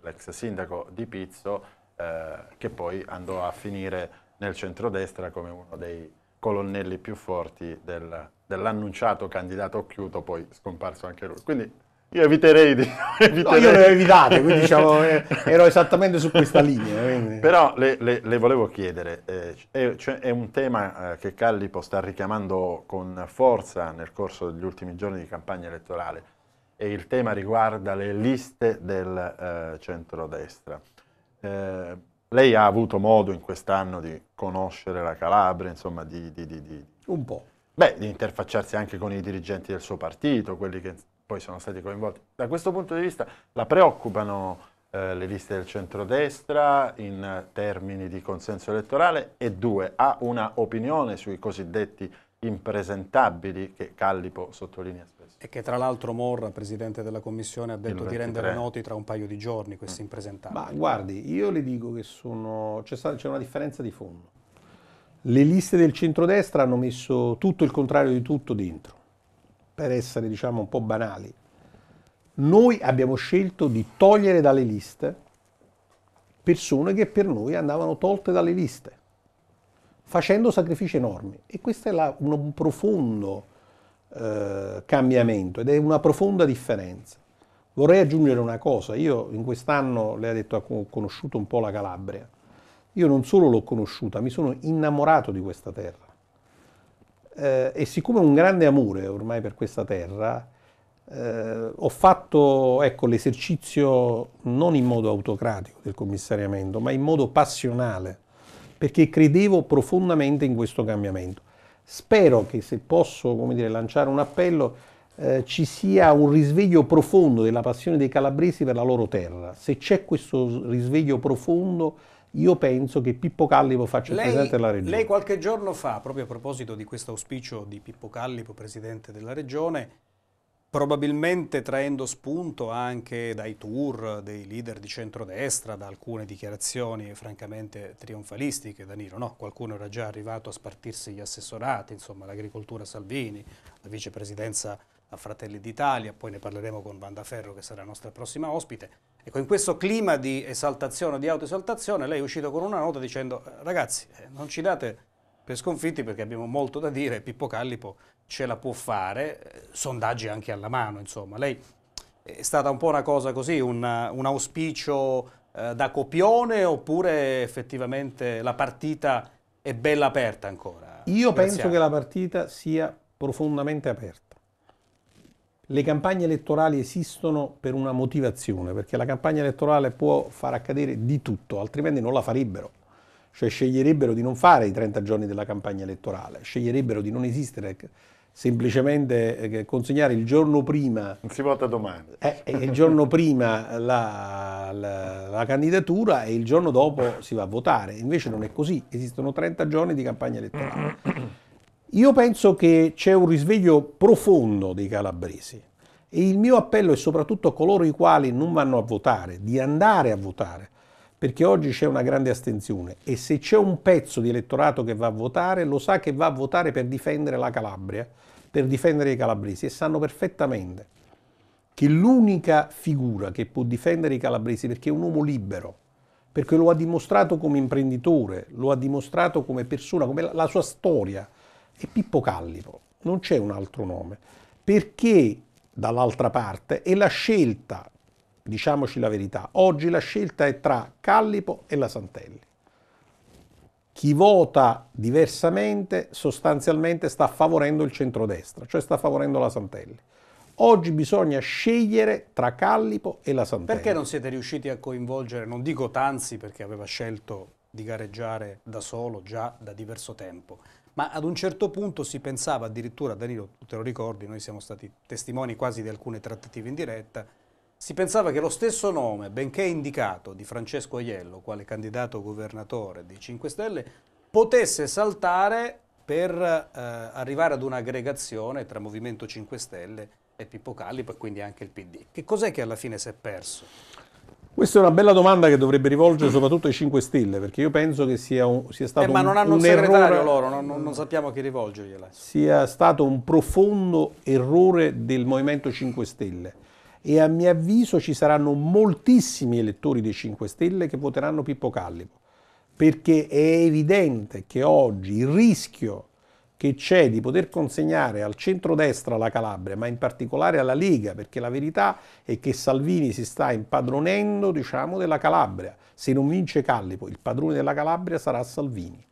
l'ex sindaco di Pizzo, eh, che poi andò a finire nel centrodestra come uno dei colonnelli più forti del, dell'annunciato candidato occhiuto, poi scomparso anche lui. Quindi io eviterei di... Eviterei. No, io le ho evitate, quindi diciamo, eh, ero esattamente su questa linea. Quindi. Però le, le, le, volevo chiedere, eh, è, cioè, è, un tema eh, che Callipo sta richiamando con forza nel corso degli ultimi giorni di campagna elettorale e il tema riguarda le liste del eh, centrodestra. Eh, lei ha avuto modo in quest'anno di conoscere la Calabria, insomma, di, di, di, di, Un po'. Beh, di interfacciarsi anche con i dirigenti del suo partito, quelli che poi sono stati coinvolti. Da questo punto di vista la preoccupano eh, le liste del centrodestra in termini di consenso elettorale e due, ha una opinione sui cosiddetti impresentabili che Callipo sottolinea spesso. E che tra l'altro Morra, presidente della commissione, ha detto di rendere noti tra un paio di giorni questi mm. impresentabili. Ma guardi, io le dico che sono... c'è, c'è una differenza di fondo. Le liste del centrodestra hanno messo tutto il contrario di tutto dentro, per essere diciamo un po' banali. Noi abbiamo scelto di togliere dalle liste persone che per noi andavano tolte dalle liste, facendo sacrifici enormi. E questo è la, un profondo eh, cambiamento ed è una profonda differenza. Vorrei aggiungere una cosa, io in quest'anno, lei ha detto, ho conosciuto un po' la Calabria. Io non solo l'ho conosciuta, mi sono innamorato di questa terra. Eh, e siccome ho un grande amore ormai per questa terra, eh, ho fatto ecco, l'esercizio non in modo autocratico del commissariamento, ma in modo passionale, perché credevo profondamente in questo cambiamento. Spero che se posso dire, lanciare un appello eh, ci sia un risveglio profondo della passione dei calabresi per la loro terra. Se c'è questo risveglio profondo, io penso che Pippo Callipo faccia lei, il presidente della regione. Lei qualche giorno fa, proprio a proposito di questo auspicio di Pippo Callipo, presidente della regione, probabilmente traendo spunto anche dai tour dei leader di centrodestra, da alcune dichiarazioni francamente trionfalistiche, Danilo, no? qualcuno era già arrivato a spartirsi gli assessorati, insomma l'agricoltura Salvini, la vicepresidenza a Fratelli d'Italia, poi ne parleremo con Vanda Ferro che sarà la nostra prossima ospite. Ecco, in questo clima di esaltazione, di autoesaltazione, lei è uscito con una nota dicendo ragazzi, eh, non ci date per sconfitti perché abbiamo molto da dire, Pippo Callipo ce la può fare, eh, sondaggi anche alla mano, insomma. Lei è stata un po' una cosa così, un, un auspicio eh, da copione oppure effettivamente la partita è bella aperta ancora? Io Grazie. penso che la partita sia profondamente aperta. Le campagne elettorali esistono per una motivazione, perché la campagna elettorale può far accadere di tutto, altrimenti non la farebbero. Cioè sceglierebbero di non fare i 30 giorni della campagna elettorale, sceglierebbero di non esistere semplicemente eh, consegnare il giorno prima... Non si vota domani. Eh, il giorno prima la, la, la, candidatura e il giorno dopo si va a votare. Invece non è così, esistono 30 giorni di campagna elettorale. Io penso che c'è un risveglio profondo dei calabresi e il mio appello è soprattutto a coloro i quali non vanno a votare, di andare a votare, perché oggi c'è una grande astensione e se c'è un pezzo di elettorato che va a votare, lo sa che va a votare per difendere la Calabria per difendere i calabresi e sanno perfettamente che l'unica figura che può difendere i calabresi perché è un uomo libero, perché lo ha dimostrato come imprenditore, lo ha dimostrato come persona, come la, sua storia, è Pippo Callipo, non c'è un altro nome, perché dall'altra parte è la scelta, diciamoci la verità, oggi la scelta è tra Callipo e la Santelli. Chi vota diversamente sostanzialmente sta favorendo il centrodestra, cioè sta favorendo la Santelli. Oggi bisogna scegliere tra Callipo e la Santelli. Perché non siete riusciti a coinvolgere, non dico Tanzi perché aveva scelto di gareggiare da solo già da diverso tempo, ma ad un certo punto si pensava addirittura, Danilo, tu te lo ricordi, noi siamo stati testimoni quasi di alcune trattative in diretta, si pensava che lo stesso nome, benché indicato di Francesco Aiello quale candidato governatore dei 5 Stelle, potesse saltare per eh, arrivare ad un'aggregazione tra Movimento 5 Stelle e Pippo Callipo e quindi anche il PD. Che cos'è che alla fine si è perso? Questa è una bella domanda che dovrebbe rivolgere soprattutto ai 5 Stelle, perché io penso che sia, un, sia stato eh, ma non hanno un, un segretario errore, loro, non, non, sappiamo a chi rivolgergliela. Sia stato un profondo errore del Movimento 5 Stelle e a mio avviso ci saranno moltissimi elettori dei 5 Stelle che voteranno Pippo Callipo, perché è evidente che oggi il rischio che c'è di poter consegnare al centrodestra la Calabria, ma in particolare alla Lega, perché la verità è che Salvini si sta impadronendo, diciamo, della Calabria. Se non vince Callipo, il padrone della Calabria sarà Salvini.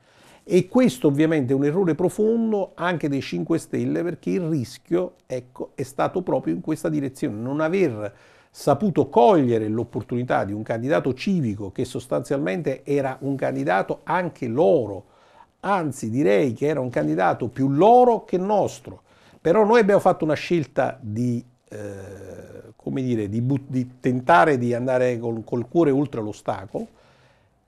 E questo ovviamente è un errore profondo anche dei 5 Stelle perché il rischio ecco, è stato proprio in questa direzione, non aver saputo cogliere l'opportunità di un candidato civico che sostanzialmente era un candidato anche loro, anzi direi che era un candidato più loro che nostro. Però noi abbiamo fatto una scelta di, eh, come dire, di, di tentare di andare col, col cuore oltre l'ostacolo,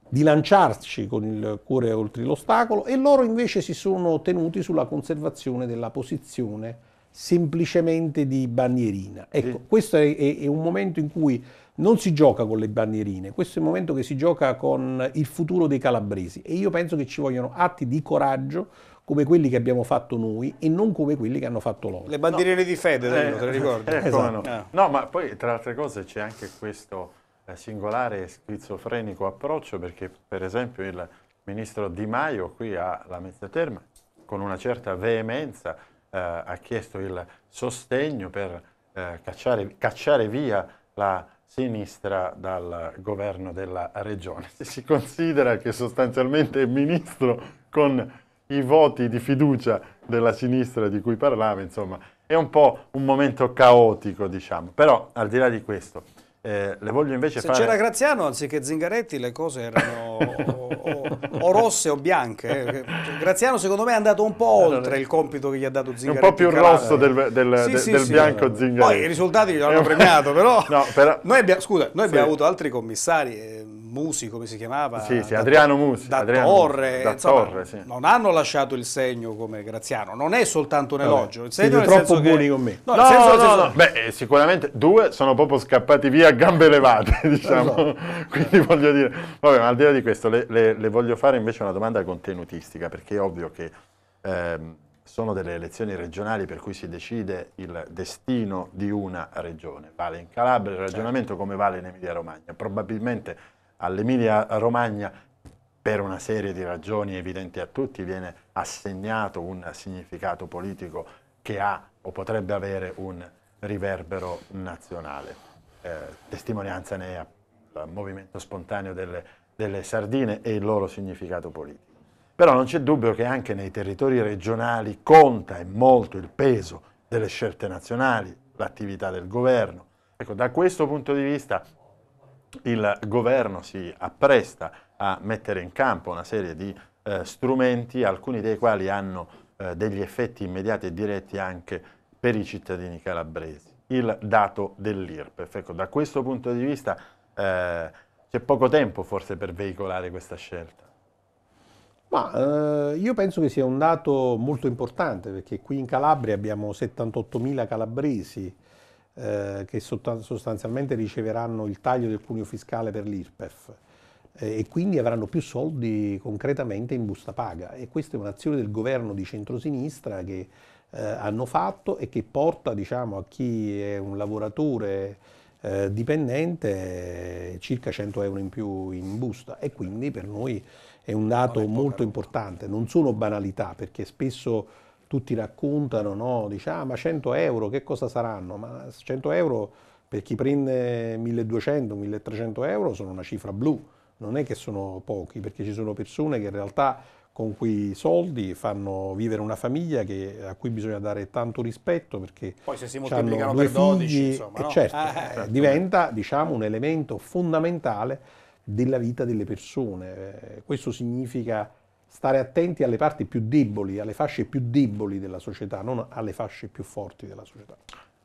di lanciarci con il cuore oltre l'ostacolo e loro invece si sono tenuti sulla conservazione della posizione semplicemente di bandierina. Ecco, questo è, è, è, un momento in cui non si gioca con le bandierine, questo è il momento che si gioca con il futuro dei calabresi e io penso che ci vogliono atti di coraggio come quelli che abbiamo fatto noi e non come quelli che hanno fatto loro. Le bandierine no. di fede, eh, te le ricordi? Eh, esatto. no. no. ma poi tra le altre cose c'è anche questo eh, singolare e schizofrenico approccio perché per esempio il ministro Di Maio qui alla Mezza Terma con una certa veemenza eh, ha chiesto il sostegno per eh, cacciare, cacciare via la sinistra dal governo della regione. Se si considera che sostanzialmente il ministro con i voti di fiducia della sinistra di cui parlava, insomma, è un po' un momento caotico, diciamo. Però al di là di questo, eh, le voglio invece Se fare... c'era Graziano anziché Zingaretti le cose erano o, o, o, rosse o bianche. Eh. Graziano secondo me è andato un po' oltre il compito che gli ha dato Zingaretti. Un po' più rosso del, del, sì, de, sì, del sì, bianco Zingaretti. Poi i risultati gli hanno premiato, però... no, però... Noi abbiamo, scusa, noi abbiamo avuto altri commissari... Eh, Musi, come si chiamava? Sì, sì, Adriano Musi. Da Adriano Torre, da insomma, Torre sì. non hanno lasciato il segno come Graziano, non è soltanto un elogio. Il segno Siete troppo buoni con me. No, no, no, no, no. Beh, eh, sicuramente due sono proprio scappati via a gambe levate, diciamo. Esatto. Quindi voglio dire, vabbè, ma al di là di questo, le, le, le, voglio fare invece una domanda contenutistica, perché è ovvio che ehm, sono delle elezioni regionali per cui si decide il destino di una regione. Vale in Calabria il ragionamento come vale in Emilia Romagna. Probabilmente all'Emilia Romagna per una serie di ragioni evidenti a tutti viene assegnato un significato politico che ha o potrebbe avere un riverbero nazionale. Eh, testimonianza ne è il movimento spontaneo delle, delle sardine e il loro significato politico. Però non c'è dubbio che anche nei territori regionali conta e molto il peso delle scelte nazionali, l'attività del governo. Ecco, da questo punto di vista il governo si appresta a mettere in campo una serie di eh, strumenti, alcuni dei quali hanno eh, degli effetti immediati e diretti anche per i cittadini calabresi. Il dato dell'IRPEF. Ecco, da questo punto di vista eh, c'è poco tempo forse per veicolare questa scelta. Ma, eh, io penso che sia un dato molto importante perché qui in Calabria abbiamo 78.000 calabresi eh, che sostanzialmente riceveranno il taglio del cuneo fiscale per l'IRPEF eh, e quindi avranno più soldi concretamente in busta paga e questa è un'azione del governo di centrosinistra che eh, hanno fatto e che porta diciamo, a chi è un lavoratore eh, dipendente circa 100 euro in più in busta e quindi per noi è un dato molto importante, non sono banalità perché spesso tutti raccontano, no? dice ah ma 100 euro che cosa saranno? Ma 100 euro per chi prende 1200, 1300 euro sono una cifra blu, non è che sono pochi perché ci sono persone che in realtà con quei soldi fanno vivere una famiglia che, a cui bisogna dare tanto rispetto perché poi se si moltiplicano per 12 figli, insomma, no? certo, eh, eh, certo. diventa diciamo, un elemento fondamentale della vita delle persone. Eh, questo significa stare attenti alle parti più deboli, alle fasce più deboli della società, non alle fasce più forti della società.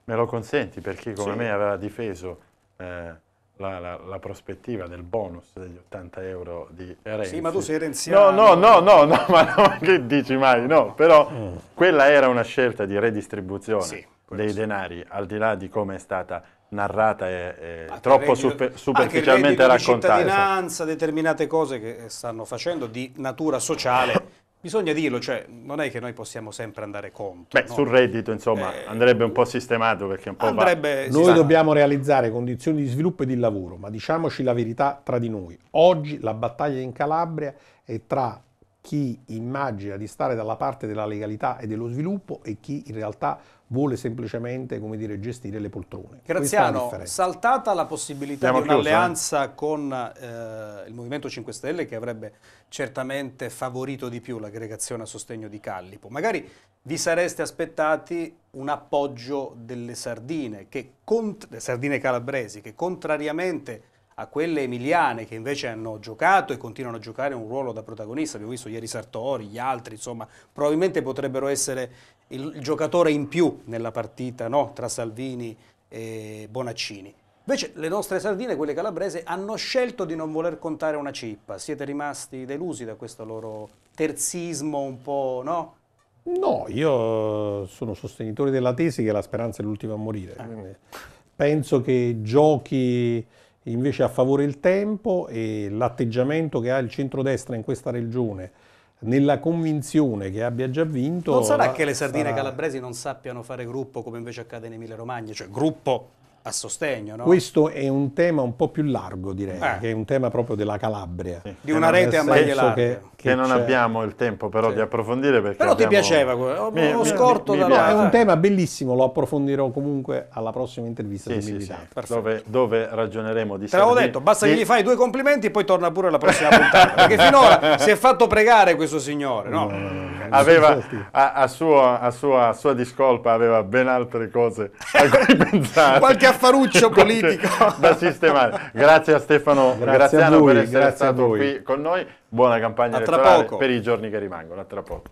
Me lo consenti per chi come sì. me aveva difeso eh, la, la, la, prospettiva del bonus degli 80 euro di Renzi. Sì, ma tu sei renziano. No, no, no, no, no ma no, che dici mai? No, però mm. quella era una scelta di redistribuzione sì, dei sì. denari, al di là di come è stata narrata e, e troppo reddito, super, superficialmente raccontata. Di cittadinanza, determinate cose che stanno facendo di natura sociale. Bisogna dirlo, cioè non è che noi possiamo sempre andare contro. Beh, no? sul reddito insomma eh, andrebbe un po' sistemato perché un po' andrebbe, va... Noi dobbiamo realizzare condizioni di sviluppo e di lavoro, ma diciamoci la verità tra di noi. Oggi la battaglia in Calabria è tra chi immagina di stare dalla parte della legalità e dello sviluppo e chi in realtà vuole semplicemente come dire, gestire le poltrone. Graziano, saltata la possibilità Abbiamo di un'alleanza eh? con eh, il Movimento 5 Stelle che avrebbe certamente favorito di più l'aggregazione a sostegno di Callipo, magari vi sareste aspettati un appoggio delle sardine, che, sardine calabresi, che contrariamente a quelle emiliane che invece hanno giocato e continuano a giocare un ruolo da protagonista, abbiamo visto ieri Sartori, gli altri, insomma, probabilmente potrebbero essere il, giocatore in più nella partita no? tra Salvini e Bonaccini. Invece le nostre sardine, quelle calabrese, hanno scelto di non voler contare una cippa. Siete rimasti delusi da questo loro terzismo un po', no? No, io sono sostenitore della tesi che la speranza è l'ultima a morire. Eh. Penso che giochi invece a favore il tempo e l'atteggiamento che ha il centrodestra in questa regione nella convinzione che abbia già vinto... Non sarà che le sardine sarà... calabresi non sappiano fare gruppo come invece accade in Emilia Romagna, cioè gruppo a sostegno. No? Questo è un tema un po' più largo, direi, eh. che è un tema proprio della Calabria. Sì. Di una rete a maglie larghe. Che, che, non abbiamo il tempo però sì. di approfondire perché Però abbiamo... ti piaceva, ho, mi, ho scorto mi, mi da È un tema bellissimo, lo approfondirò comunque alla prossima intervista sì, sì, dove, dove, ragioneremo di Te l'avevo detto, basta che gli fai due complimenti e poi torna pure alla prossima puntata, perché finora si è fatto pregare questo signore, no? no, no, no aveva a, a, sua, a, sua, a, sua, discolpa aveva ben altre cose a cui pensare. Qualche affaruccio politico da sistemare. Grazie a Stefano grazie Graziano a voi, per essere stato qui con noi. Buona campagna elettorale per i giorni che rimangono. A tra poco.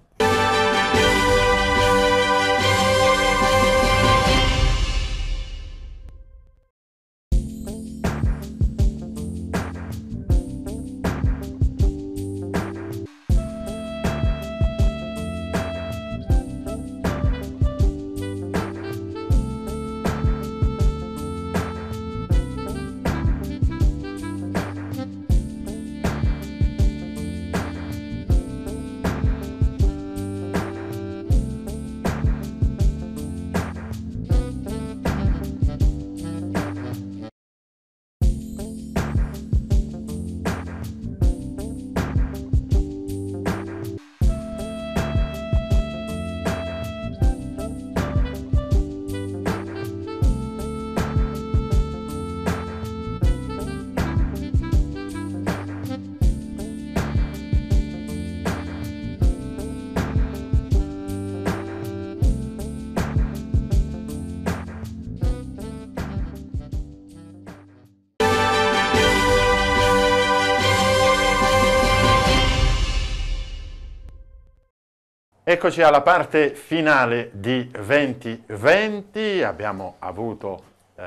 Eccoci alla parte finale di 2020, abbiamo avuto eh,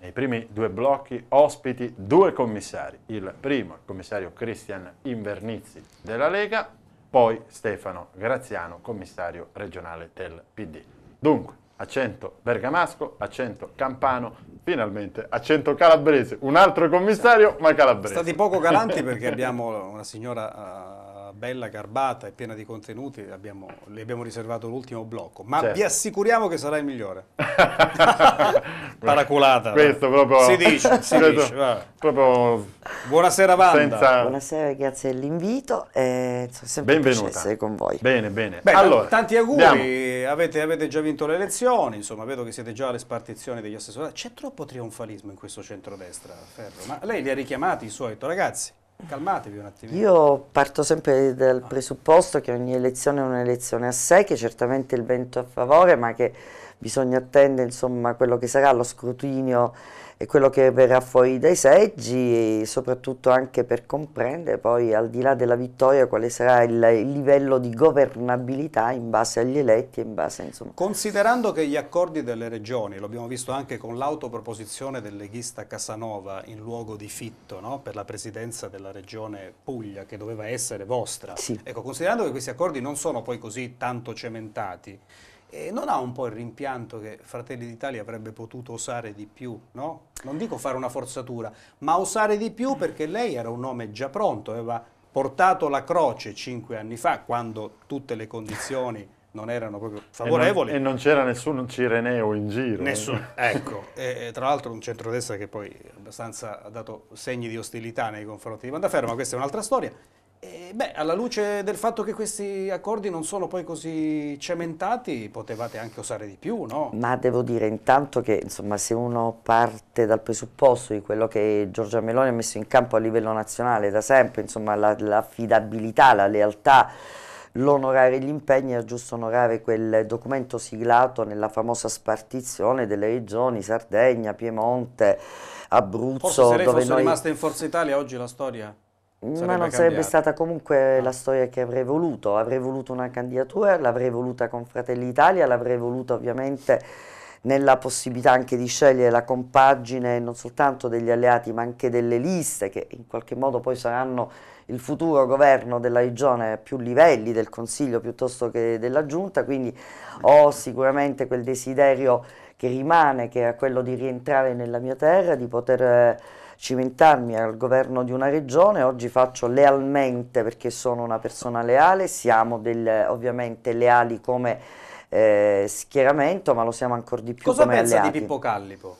nei primi due blocchi ospiti due commissari, il primo il commissario Cristian Invernizzi della Lega, poi Stefano Graziano, commissario regionale del PD. Dunque, accento bergamasco, accento campano, finalmente accento calabrese, un altro commissario ma calabrese. Stati poco galanti perché abbiamo una signora... Uh bella, garbata e piena di contenuti, abbiamo, le abbiamo riservato l'ultimo blocco, ma certo. vi assicuriamo che sarà il migliore. Paraculata. Questo proprio... Si dice, si dice. Proprio Buonasera Wanda. Senza... Buonasera, grazie dell'invito. Sempre Benvenuta. essere con voi. Bene, bene. Beh, allora, tanti auguri, avete, avete, già vinto le elezioni, insomma, vedo che siete già alle spartizioni degli assessori. C'è troppo trionfalismo in questo centrodestra, Ferro, ma lei li ha richiamati i suoi, ragazzi? Calmatevi un attimo. Io parto sempre dal presupposto che ogni elezione è un'elezione a sé, che certamente il vento è a favore, ma che bisogna attendere insomma, quello che sarà lo scrutinio e quello che verrà fuori dai seggi e soprattutto anche per comprendere poi al di là della vittoria quale sarà il, il livello di governabilità in base agli eletti e in base insomma. Considerando che gli accordi delle regioni, lo abbiamo visto anche con l'autoproposizione del leghista Casanova in luogo di Fitto no? per la presidenza della regione Puglia che doveva essere vostra, sì. ecco, considerando che questi accordi non sono poi così tanto cementati, e non ha un po' il rimpianto che Fratelli d'Italia avrebbe potuto osare di più, no? Non dico fare una forzatura, ma osare di più perché lei era un nome già pronto, aveva portato la croce cinque anni fa, quando tutte le condizioni non erano proprio favorevoli. E non, non c'era nessun Cireneo in giro. Nessuno, ecco. E, tra l'altro un centrodestra che poi abbastanza ha dato segni di ostilità nei confronti di Mandaferro, ma questa è un'altra storia. Beh, alla luce del fatto che questi accordi non sono poi così cementati, potevate anche osare di più, no? Ma devo dire intanto che insomma, se uno parte dal presupposto di quello che Giorgia Meloni ha messo in campo a livello nazionale da sempre, insomma l'affidabilità, la, la lealtà, l'onorare gli impegni, è giusto onorare quel documento siglato nella famosa spartizione delle regioni Sardegna, Piemonte, Abruzzo. Forse se lei fosse noi... rimasta in Forza Italia oggi la storia Sarebbe Ma non sarebbe stata comunque la storia che avrei voluto. Avrei voluto una candidatura, l'avrei voluta con Fratelli d'Italia, l'avrei voluta ovviamente nella possibilità anche di scegliere la compagine non soltanto degli alleati ma anche delle liste che in qualche modo poi saranno il futuro governo della regione a più livelli del Consiglio piuttosto che della Giunta, quindi ho sicuramente quel desiderio che rimane, che è quello di rientrare nella mia terra, di poter cimentarmi al governo di una regione, oggi faccio lealmente perché sono una persona leale, siamo del, ovviamente leali come eh, schieramento, ma lo siamo ancora di più Cosa come pensa alleati. di Pippo Callipo?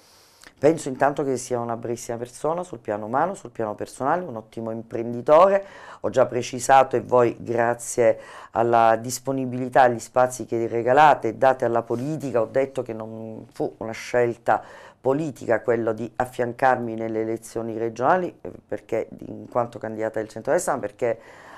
Penso intanto che sia una bravissima persona sul piano umano, sul piano personale, un ottimo imprenditore. Ho già precisato e voi grazie alla disponibilità, agli spazi che regalate date alla politica, ho detto che non fu una scelta politica quello di affiancarmi nelle elezioni regionali eh, perché in quanto candidata del centro-destra, perché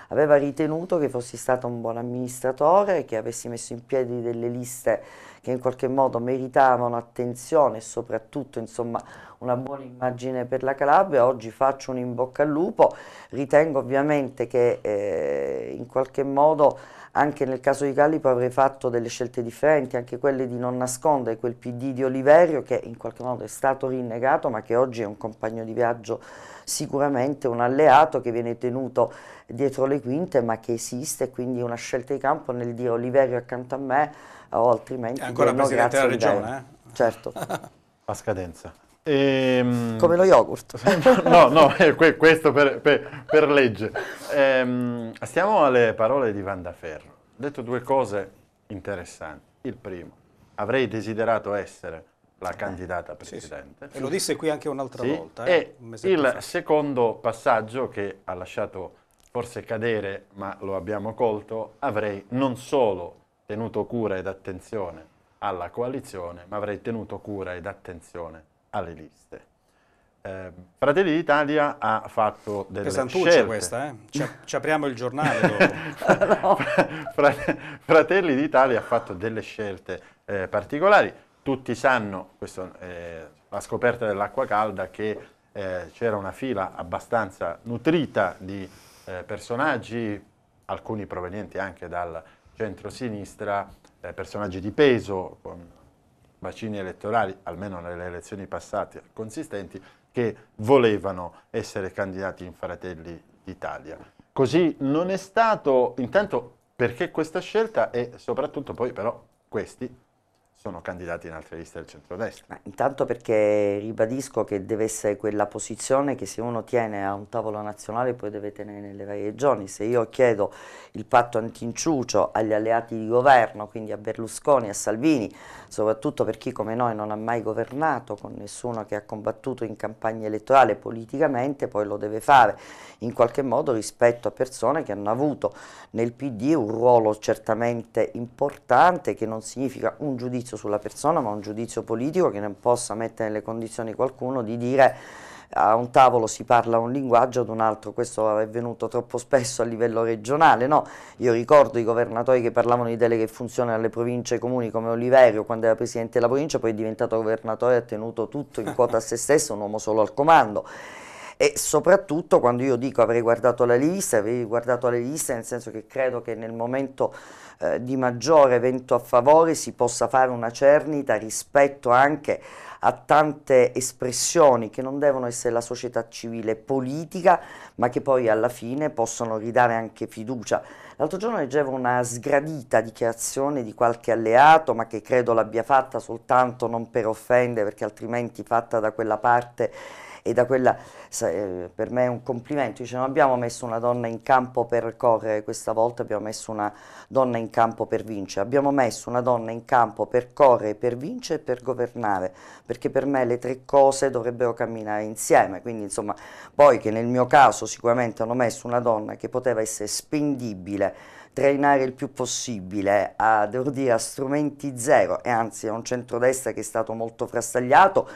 aveva ritenuto che fossi stato un buon amministratore, che avessi messo in piedi delle liste che in qualche modo meritavano attenzione e soprattutto insomma, una buona immagine per la Calabria. Oggi faccio un in bocca al lupo, ritengo ovviamente che eh, in qualche modo anche nel caso di Callipo avrei fatto delle scelte differenti, anche quelle di non nascondere quel PD di Oliverio che in qualche modo è stato rinnegato ma che oggi è un compagno di viaggio sicuramente, un alleato che viene tenuto dietro le quinte ma che esiste, quindi una scelta di campo nel dire Oliverio accanto a me o altrimenti... È ancora Presidente della Regione, eh? Certo. a scadenza. Ehm... Come lo yogurt. no, no, questo per, per, per legge. Ehm, stiamo alle parole di Vandaferro. Ha detto due cose interessanti. Il primo, avrei desiderato essere la candidata presidente. Sì, sì. E lo disse qui anche un'altra sì. volta. Eh? E il fa. secondo passaggio che ha lasciato forse cadere, ma lo abbiamo colto, avrei non solo tenuto cura ed attenzione alla coalizione, ma avrei tenuto cura ed attenzione alle liste. Eh, Fratelli d'Italia ha fatto delle Pesantuccia scelte. questa, eh? Ci, ci, apriamo il giornale dopo. Fratelli d'Italia ha fatto delle scelte eh, particolari. Tutti sanno, questo, eh, la scoperta dell'acqua calda, che eh, c'era una fila abbastanza nutrita di eh, personaggi, alcuni provenienti anche dal centro-sinistra, personaggi di peso, con bacini elettorali, almeno nelle elezioni passate, consistenti, che volevano essere candidati in Fratelli d'Italia. Così non è stato, intanto perché questa scelta e soprattutto poi però questi sono candidati in altre liste del centrodestra. Ma intanto perché ribadisco che deve essere quella posizione che se uno tiene a un tavolo nazionale poi deve tenere nelle varie regioni. Se io chiedo il patto antinciucio agli alleati di governo, quindi a Berlusconi, a Salvini, soprattutto per chi come noi non ha mai governato con nessuno che ha combattuto in campagna elettorale politicamente, poi lo deve fare in qualche modo rispetto a persone che hanno avuto nel PD un ruolo certamente importante che non significa un giudizio sulla persona ma un giudizio politico che non possa mettere nelle condizioni qualcuno di dire a un tavolo si parla un linguaggio, ad un altro questo è venuto troppo spesso a livello regionale, no? Io ricordo i governatori che parlavano di deleghe che funzionano alle province comuni come Oliverio quando era presidente della provincia, poi è diventato governatore e ha tenuto tutto in quota a se stesso, un uomo solo al comando e soprattutto quando io dico avrei guardato la lista, avrei guardato la lista nel senso che credo che nel momento eh, di maggiore vento a favore si possa fare una cernita rispetto anche a tante espressioni che non devono essere la società civile politica, ma che poi alla fine possono ridare anche fiducia. L'altro giorno leggevo una sgradita dichiarazione di qualche alleato, ma che credo l'abbia fatta soltanto non per offendere, perché altrimenti fatta da quella parte e da quella eh, per me è un complimento, dice non abbiamo messo una donna in campo per correre questa volta, abbiamo messo una donna in campo per vincere, abbiamo messo una donna in campo per correre, per vincere e per governare, perché per me le tre cose dovrebbero camminare insieme, quindi insomma poi che nel mio caso sicuramente hanno messo una donna che poteva essere spendibile, trainare il più possibile a, devo dire, a strumenti zero. E anzi a un centrodestra che è stato molto frastagliato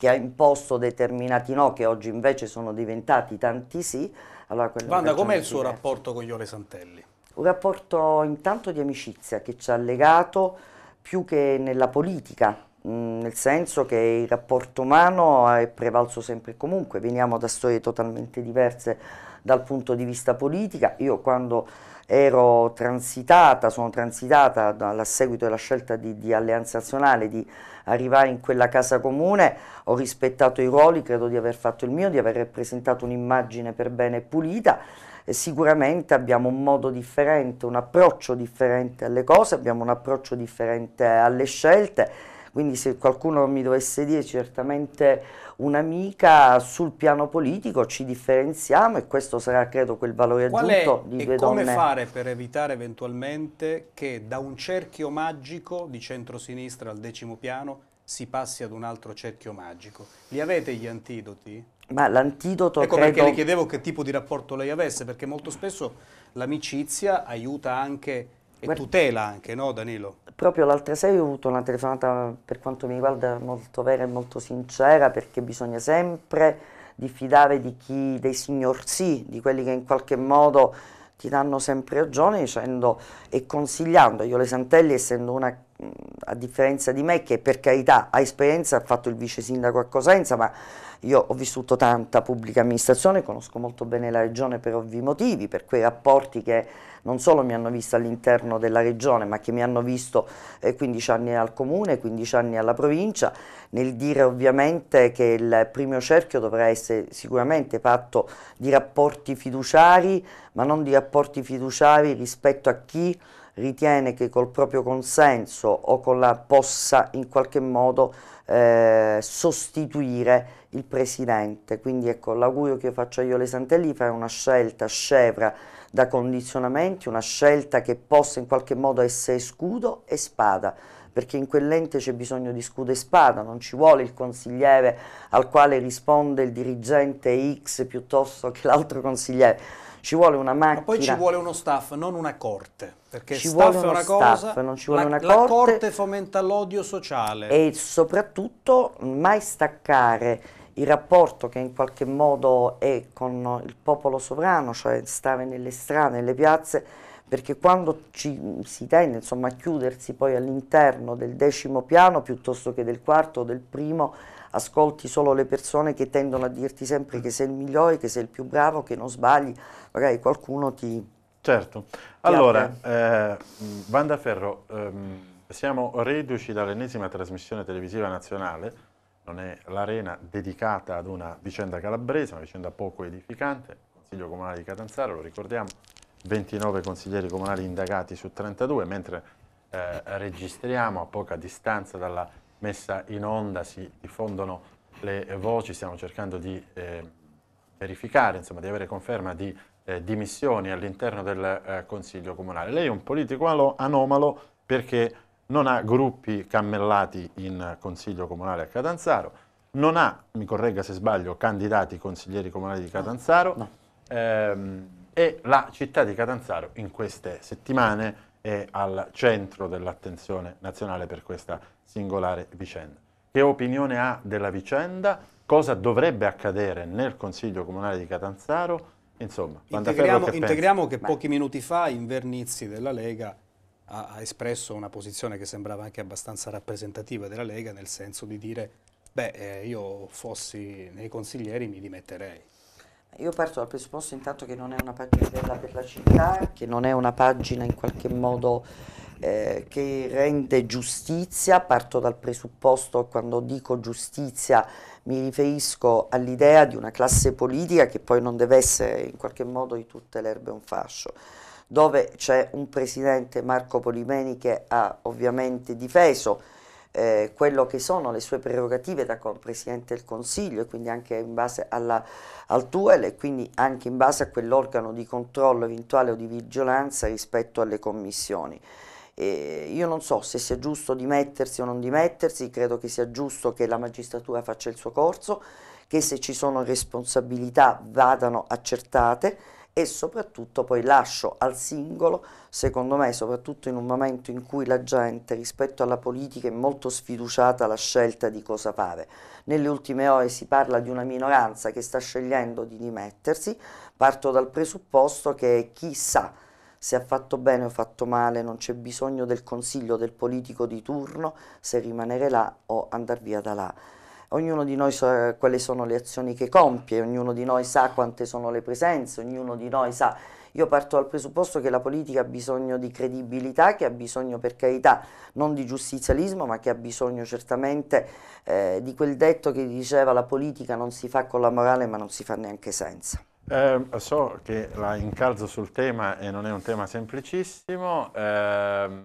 che ha imposto determinati no, che oggi invece sono diventati tanti sì. Allora, Wanda, com'è il suo diverso. rapporto con Iole Santelli? Un rapporto intanto di amicizia che ci ha legato più che nella politica, mm, nel senso che il rapporto umano è prevalso sempre e comunque, veniamo da storie totalmente diverse dal punto di vista politica. Io quando ero transitata, sono transitata a seguito della scelta di, di Alleanza Nazionale di arrivare in quella casa comune, ho rispettato i ruoli, credo di aver fatto il mio, di aver rappresentato un'immagine per bene pulita, e sicuramente abbiamo un modo differente, un approccio differente alle cose, abbiamo un approccio differente alle scelte, quindi se qualcuno mi dovesse dire certamente un'amica sul piano politico ci differenziamo e questo sarà credo quel valore Qual aggiunto è, di due donne. E come fare per evitare eventualmente che da un cerchio magico di centrosinistra al decimo piano si passi ad un altro cerchio magico. Li avete gli antidoti? Ma l'antidoto ecco credo... perché le chiedevo che tipo di rapporto lei avesse, perché molto spesso l'amicizia aiuta anche e tutela anche, no Danilo? Proprio l'altra sera ho avuto una telefonata per quanto mi riguarda molto vera e molto sincera perché bisogna sempre diffidare di chi, dei signor sì, di quelli che in qualche modo ti danno sempre ragione dicendo e consigliando. Io Le Santelli, essendo una, a differenza di me, che per carità ha esperienza, ha fatto il vice sindaco a Cosenza, ma io ho vissuto tanta pubblica amministrazione, conosco molto bene la regione per ovvi motivi, per quei rapporti che non solo mi hanno visto all'interno della regione, ma che mi hanno visto eh, 15 anni al comune, 15 anni alla provincia, nel dire ovviamente che il primo cerchio dovrà essere sicuramente fatto di rapporti fiduciari, ma non di rapporti fiduciari rispetto a chi ritiene che col proprio consenso o con la possa in qualche modo eh, sostituire il Presidente. Quindi ecco, l'augurio che faccio io alle Santelli è una scelta scevra da condizionamenti, una scelta che possa in qualche modo essere scudo e spada, perché in quell'ente c'è bisogno di scudo e spada, non ci vuole il consigliere al quale risponde il dirigente X piuttosto che l'altro consigliere, ci vuole una macchina. Ma poi ci vuole uno staff, non una corte, perché ci staff vuole è una staff, cosa, non ci vuole la, una corte, la corte fomenta l'odio sociale. E soprattutto mai staccare il rapporto che in qualche modo è con il popolo sovrano, cioè stare nelle strade, nelle piazze, perché quando ci, si tende insomma, a chiudersi poi all'interno del decimo piano piuttosto che del quarto o del primo, ascolti solo le persone che tendono a dirti sempre che sei il migliore, che sei il più bravo, che non sbagli, magari qualcuno ti... Certo, allora, eh, Vanda Ferro, ehm, siamo reduci dall'ennesima trasmissione televisiva nazionale, non è l'arena dedicata ad una vicenda calabrese, una vicenda poco edificante, Consiglio Comunale di Catanzaro, lo ricordiamo, 29 consiglieri comunali indagati su 32, mentre eh, registriamo a poca distanza dalla messa in onda si diffondono le voci, stiamo cercando di eh, verificare, insomma, di avere conferma di eh, dimissioni all'interno del eh, Consiglio Comunale. Lei è un politico anomalo perché non ha gruppi cammellati in Consiglio Comunale a Catanzaro, non ha, mi corregga se sbaglio, candidati consiglieri comunali di Catanzaro no. ehm, e la città di Catanzaro in queste settimane è al centro dell'attenzione nazionale per questa singolare vicenda. Che opinione ha della vicenda? Cosa dovrebbe accadere nel Consiglio Comunale di Catanzaro? Insomma, integriamo, che, integriamo che pochi minuti fa in Vernizzi della Lega ha, ha, espresso una posizione che sembrava anche abbastanza rappresentativa della Lega, nel senso di dire, beh, eh, io fossi nei consiglieri mi dimetterei. Io parto dal presupposto intanto che non è una pagina bella per la città, che non è una pagina in qualche modo eh, che rende giustizia, parto dal presupposto quando dico giustizia mi riferisco all'idea di una classe politica che poi non deve essere in qualche modo di tutte le erbe un fascio dove c'è un presidente Marco Polimeni che ha ovviamente difeso eh, quello che sono le sue prerogative da Presidente del Consiglio e quindi anche in base alla, al TUEL e quindi anche in base a quell'organo di controllo eventuale o di vigilanza rispetto alle commissioni. E io non so se sia giusto dimettersi o non dimettersi, credo che sia giusto che la magistratura faccia il suo corso, che se ci sono responsabilità vadano accertate e soprattutto poi lascio al singolo, secondo me, soprattutto in un momento in cui la gente rispetto alla politica è molto sfiduciata alla scelta di cosa fare. Nelle ultime ore si parla di una minoranza che sta scegliendo di dimettersi, parto dal presupposto che chissà se ha fatto bene o fatto male, non c'è bisogno del consiglio del politico di turno se rimanere là o andare via da là ognuno di noi sa quali sono le azioni che compie, ognuno di noi sa quante sono le presenze, ognuno di noi sa... Io parto dal presupposto che la politica ha bisogno di credibilità, che ha bisogno per carità non di giustizialismo, ma che ha bisogno certamente eh, di quel detto che diceva la politica non si fa con la morale ma non si fa neanche senza. Eh, so che la incalzo sul tema e non è un tema semplicissimo. Eh,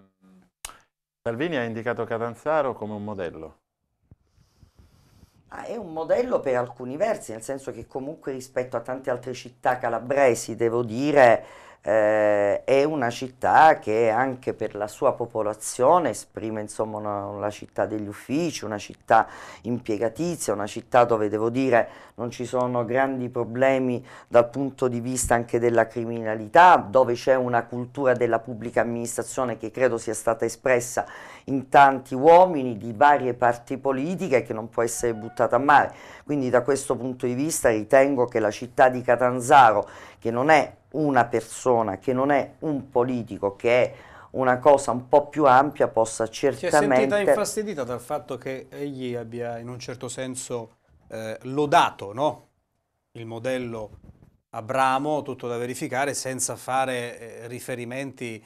Salvini ha indicato Catanzaro come un modello. Ah, è un modello per alcuni versi, nel senso che comunque rispetto a tante altre città calabresi, devo dire, eh, è una città che anche per la sua popolazione esprime insomma una, una, città degli uffici, una città impiegatizia, una città dove devo dire non ci sono grandi problemi dal punto di vista anche della criminalità, dove c'è una cultura della pubblica amministrazione che credo sia stata espressa in tanti uomini di varie parti politiche che non può essere buttata a mare. Quindi da questo punto di vista ritengo che la città di Catanzaro, che non è una persona, che non è un politico, che è una cosa un po' più ampia, possa certamente... Si è sentita infastidita dal fatto che egli abbia in un certo senso eh, lodato no? il modello Abramo, tutto da verificare, senza fare eh, riferimenti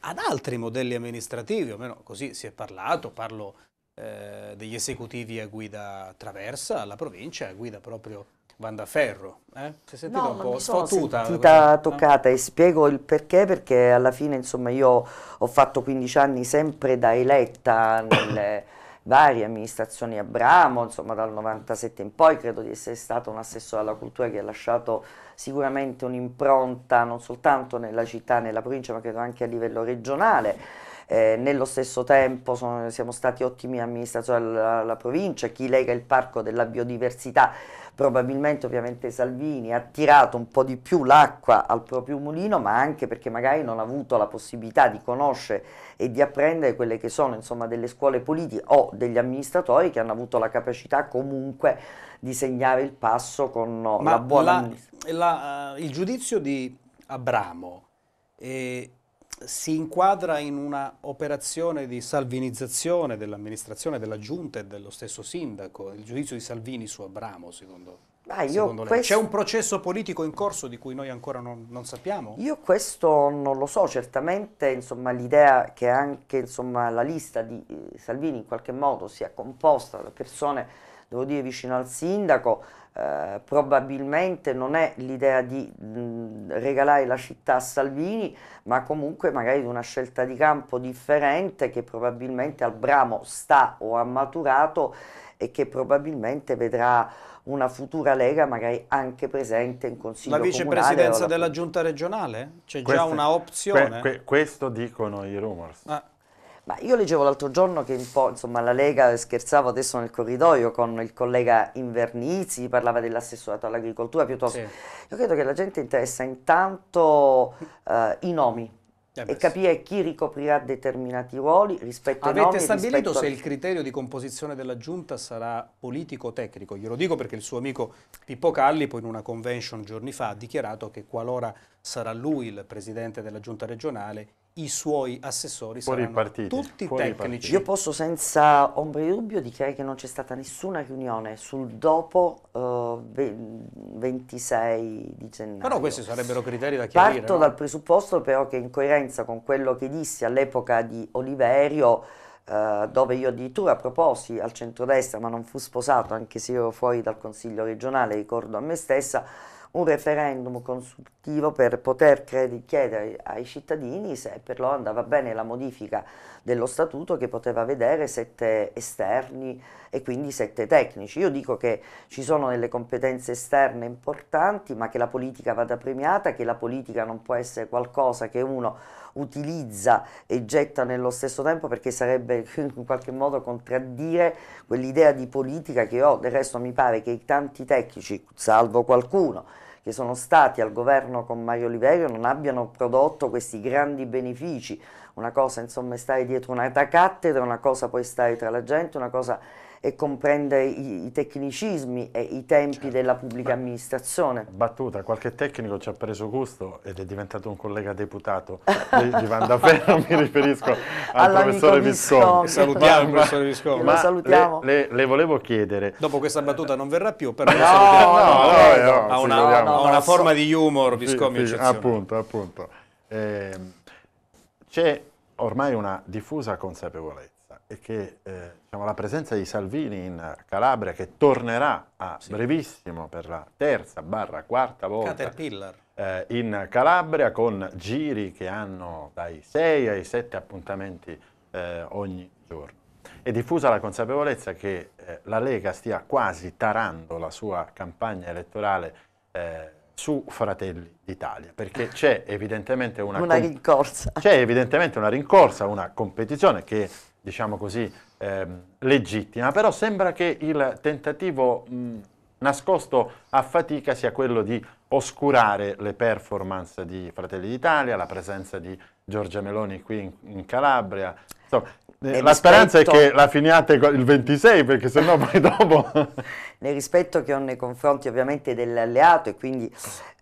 ad altri modelli amministrativi, o meno così si è parlato, parlo eh, degli esecutivi a guida traversa, alla provincia a guida proprio Vandaferro. Eh? Si è sentita no, un po' sfottuta? sentita toccata e spiego il perché, perché alla fine insomma io ho fatto 15 anni sempre da eletta nelle varie amministrazioni Abramo, insomma dal 97 in poi credo di essere stato un assessore alla cultura che ha lasciato sicuramente un'impronta non soltanto nella città, nella provincia, ma credo anche a livello regionale. Eh, nello stesso tempo sono, siamo stati ottimi amministratori alla, alla provincia, chi lega il parco della biodiversità probabilmente ovviamente Salvini ha tirato un po' di più l'acqua al proprio mulino, ma anche perché magari non ha avuto la possibilità di conoscere e di apprendere quelle che sono insomma delle scuole politiche o degli amministratori che hanno avuto la capacità comunque di segnare il passo con ma la buona la, la, uh, il giudizio di Abramo eh, si inquadra in una operazione di salvinizzazione dell'amministrazione, della giunta e dello stesso sindaco, il giudizio di Salvini su Abramo, secondo, ah, secondo lei? C'è un processo politico in corso di cui noi ancora non, non sappiamo? Io questo non lo so, certamente l'idea che anche insomma, la lista di eh, Salvini in qualche modo sia composta da persone, devo dire, vicino al sindaco, eh, probabilmente non è l'idea di mh, regalare la città a Salvini, ma comunque magari di una scelta di campo differente che probabilmente al Bramo sta o ha maturato e che probabilmente vedrà una futura Lega magari anche presente in Consiglio La vicepresidenza della giunta regionale? C'è già una opzione? Que, que, questo dicono i rumors. Ah. Ma io leggevo l'altro giorno che un po', insomma, la Lega, scherzavo adesso nel corridoio con il collega Invernizzi, parlava dell'assessorato all'agricoltura piuttosto. Sì. Io credo che la gente interessa intanto uh, i nomi, eh e capire chi ricoprirà determinati ruoli rispetto Avete ai nomi. Avete stabilito se il criterio di composizione della giunta sarà politico o tecnico? Glielo dico perché il suo amico Pippo Calli poi in una convention giorni fa ha dichiarato che qualora sarà lui il presidente della giunta regionale i suoi assessori fuori saranno partiti, tutti tecnici. Io posso senza ombra di dubbio dichiarare che non c'è stata nessuna riunione sul dopo uh, 26 di gennaio. Però questi sarebbero criteri da chiarire. Parto no? dal presupposto però che in coerenza con quello che dissi all'epoca di Oliverio, uh, dove io addirittura proposi al centrodestra, ma non fu sposato anche se io ero fuori dal consiglio regionale, ricordo a me stessa, un referendum consultivo per poter chiedere ai cittadini se per loro andava bene la modifica dello statuto che poteva vedere sette esterni e quindi sette tecnici. Io dico che ci sono delle competenze esterne importanti ma che la politica vada premiata, che la politica non può essere qualcosa che uno utilizza e getta nello stesso tempo perché sarebbe in qualche modo contraddire quell'idea di politica che ho, del resto mi pare che i tanti tecnici, salvo qualcuno, che sono stati al governo con Mario Oliverio non abbiano prodotto questi grandi benefici. Una cosa insomma è stare dietro una cattedra, una cosa poi stare tra la gente, una cosa e comprende i, i, tecnicismi e i tempi certo. della pubblica amministrazione. Battuta, qualche tecnico ci ha preso gusto ed è diventato un collega deputato di, di Vandaferro, mi riferisco al professore Visconti. Salutiamo il professore Visconti. Ma salutiamo. Le, le, le, volevo chiedere... Dopo questa battuta non verrà più, però no, no, no, no, ha una, no, una forma di humor Visconti sì, sì, Appunto, appunto. Eh, c'è ormai una diffusa consapevolezza che eh, diciamo, la presenza di Salvini in Calabria, che tornerà a sì. brevissimo per la terza barra quarta volta eh, in Calabria con giri che hanno dai 6 ai 7 appuntamenti eh, ogni giorno. È diffusa la consapevolezza che eh, la Lega stia quasi tarando la sua campagna elettorale eh, su Fratelli d'Italia, perché c'è evidentemente una, una rincorsa. C'è evidentemente una rincorsa, una competizione che, diciamo così, eh, legittima, però sembra che il tentativo mh, nascosto a fatica sia quello di oscurare le performance di Fratelli d'Italia, la presenza di Giorgia Meloni qui in, in Calabria. Insomma, eh, la speranza è che la finiate il 26 perché sennò poi dopo... Nel rispetto che ho nei confronti ovviamente dell'alleato e quindi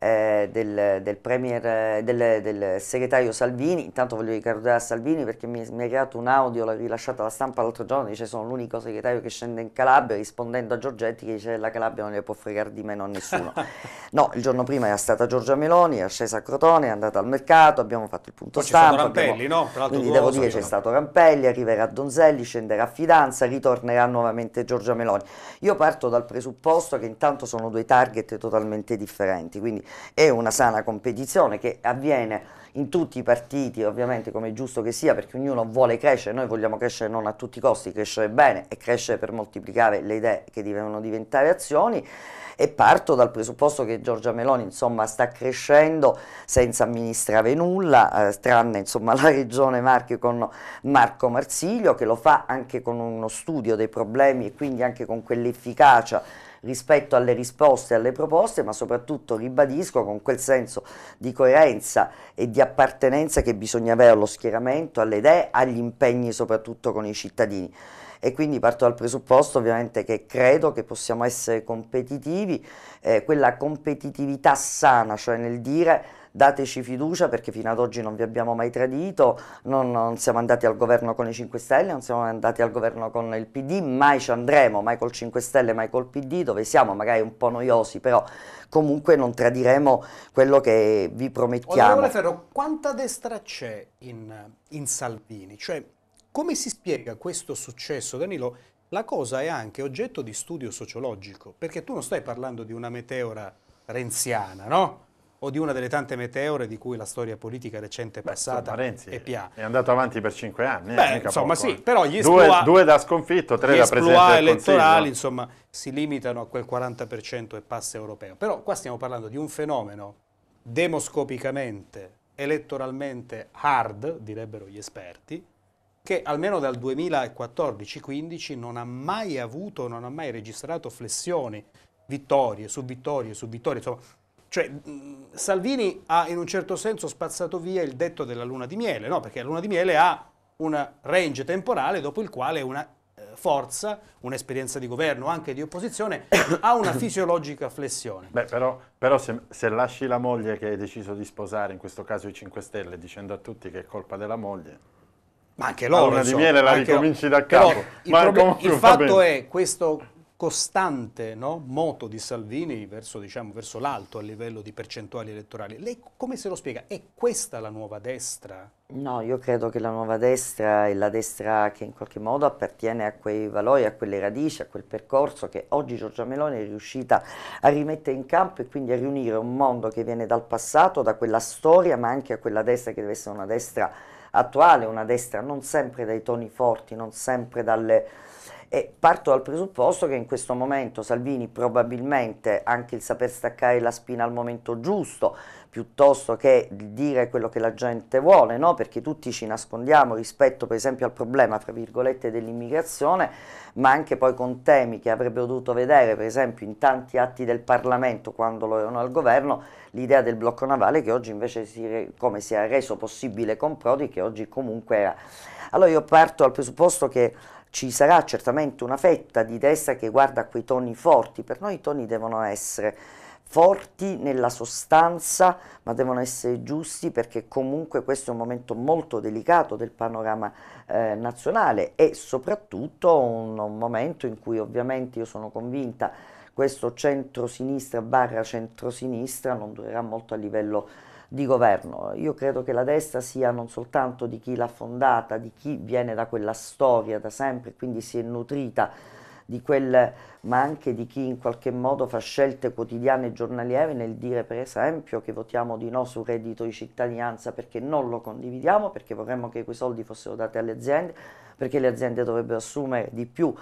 eh, del, del, premier, del, del, segretario Salvini, intanto voglio ricordare a Salvini perché mi, mi ha creato un audio, l'ho rilasciato alla stampa l'altro giorno, dice sono l'unico segretario che scende in Calabria rispondendo a Giorgetti che dice la Calabria non ne può fregare di meno a nessuno. no, il giorno prima era stata Giorgia Meloni, è scesa a Crotone, è andata al mercato, abbiamo fatto il punto Poi stampa. Rampelli, abbiamo, no? Quindi devo dire c'è stato Rampelli, arriverà Donzelli, scenderà a Fidanza, ritornerà nuovamente Giorgia Meloni. Io parto dal presupposto che intanto sono due target totalmente differenti, quindi è una sana competizione che avviene in tutti i partiti, ovviamente come è giusto che sia, perché ognuno vuole crescere, noi vogliamo crescere non a tutti i costi, crescere bene e crescere per moltiplicare le idee che devono diventare azioni e parto dal presupposto che Giorgia Meloni insomma, sta crescendo senza amministrare nulla, eh, tranne insomma, la regione Marche con Marco Marsiglio che lo fa anche con uno studio dei problemi e quindi anche con quell'efficacia rispetto alle risposte e alle proposte, ma soprattutto ribadisco con quel senso di coerenza e di appartenenza che bisogna avere allo schieramento, alle idee, agli impegni soprattutto con i cittadini. E quindi parto dal presupposto ovviamente che credo che possiamo essere competitivi, eh, quella competitività sana, cioè nel dire dateci fiducia perché fino ad oggi non vi abbiamo mai tradito, non, non, siamo andati al governo con i 5 Stelle, non siamo andati al governo con il PD, mai ci andremo, mai col 5 Stelle, mai col PD, dove siamo magari un po' noiosi, però comunque non tradiremo quello che vi promettiamo. Onorevole Ferro, quanta destra c'è in, in Salvini? Cioè, come si spiega questo successo? Danilo, la cosa è anche oggetto di studio sociologico, perché tu non stai parlando di una meteora renziana, no? o di una delle tante meteore di cui la storia politica recente passata Beh, Renzi è piena. È andato avanti per cinque anni. Eh, Beh, insomma poco, sì, eh. però gli due, due, da sconfitto, tre da presidente elettorali insomma, si limitano a quel 40% e passa europeo. Però qua stiamo parlando di un fenomeno demoscopicamente, elettoralmente hard, direbbero gli esperti, che almeno dal 2014-15 non ha mai avuto, non ha mai registrato flessioni, vittorie su vittorie su vittorie, insomma cioè, Salvini ha in un certo senso spazzato via il detto della luna di miele, no? perché la luna di miele ha un range temporale dopo il quale una eh, forza, un'esperienza di governo, anche di opposizione, ha una fisiologica flessione. Beh, però, però se, se, lasci la moglie che hai deciso di sposare, in questo caso i 5 Stelle, dicendo a tutti che è colpa della moglie, ma anche loro. Luna di miele la ricominci da capo. il, il fatto è questo costante no? moto di Salvini verso, diciamo, verso l'alto a livello di percentuali elettorali. Lei come se lo spiega? È questa la nuova destra? No, io credo che la nuova destra è la destra che in qualche modo appartiene a quei valori, a quelle radici, a quel percorso che oggi Giorgia Meloni è riuscita a rimettere in campo e quindi a riunire un mondo che viene dal passato, da quella storia, ma anche a quella destra che deve essere una destra attuale, una destra non sempre dai toni forti, non sempre dalle e parto dal presupposto che in questo momento Salvini probabilmente anche il saper staccare la spina al momento giusto, piuttosto che dire quello che la gente vuole, no? perché tutti ci nascondiamo rispetto per esempio al problema dell'immigrazione, ma anche poi con temi che avrebbero dovuto vedere per esempio in tanti atti del Parlamento quando lo erano al governo, l'idea del blocco navale che oggi invece si, come si è reso possibile con Prodi, che oggi comunque era. Allora io parto dal presupposto che ci sarà certamente una fetta di destra che guarda quei toni forti, per noi i toni devono essere forti nella sostanza, ma devono essere giusti perché comunque questo è un momento molto delicato del panorama eh, nazionale e soprattutto un, un momento in cui ovviamente io sono convinta questo centro-sinistra barra centro-sinistra non durerà molto a livello di governo. Io credo che la destra sia non soltanto di chi l'ha fondata, di chi viene da quella storia da sempre, quindi si è nutrita di quel, ma anche di chi in qualche modo fa scelte quotidiane e giornaliere nel dire per esempio che votiamo di no sul reddito di cittadinanza perché non lo condividiamo, perché vorremmo che quei soldi fossero dati alle aziende, perché le aziende dovrebbero assumere di più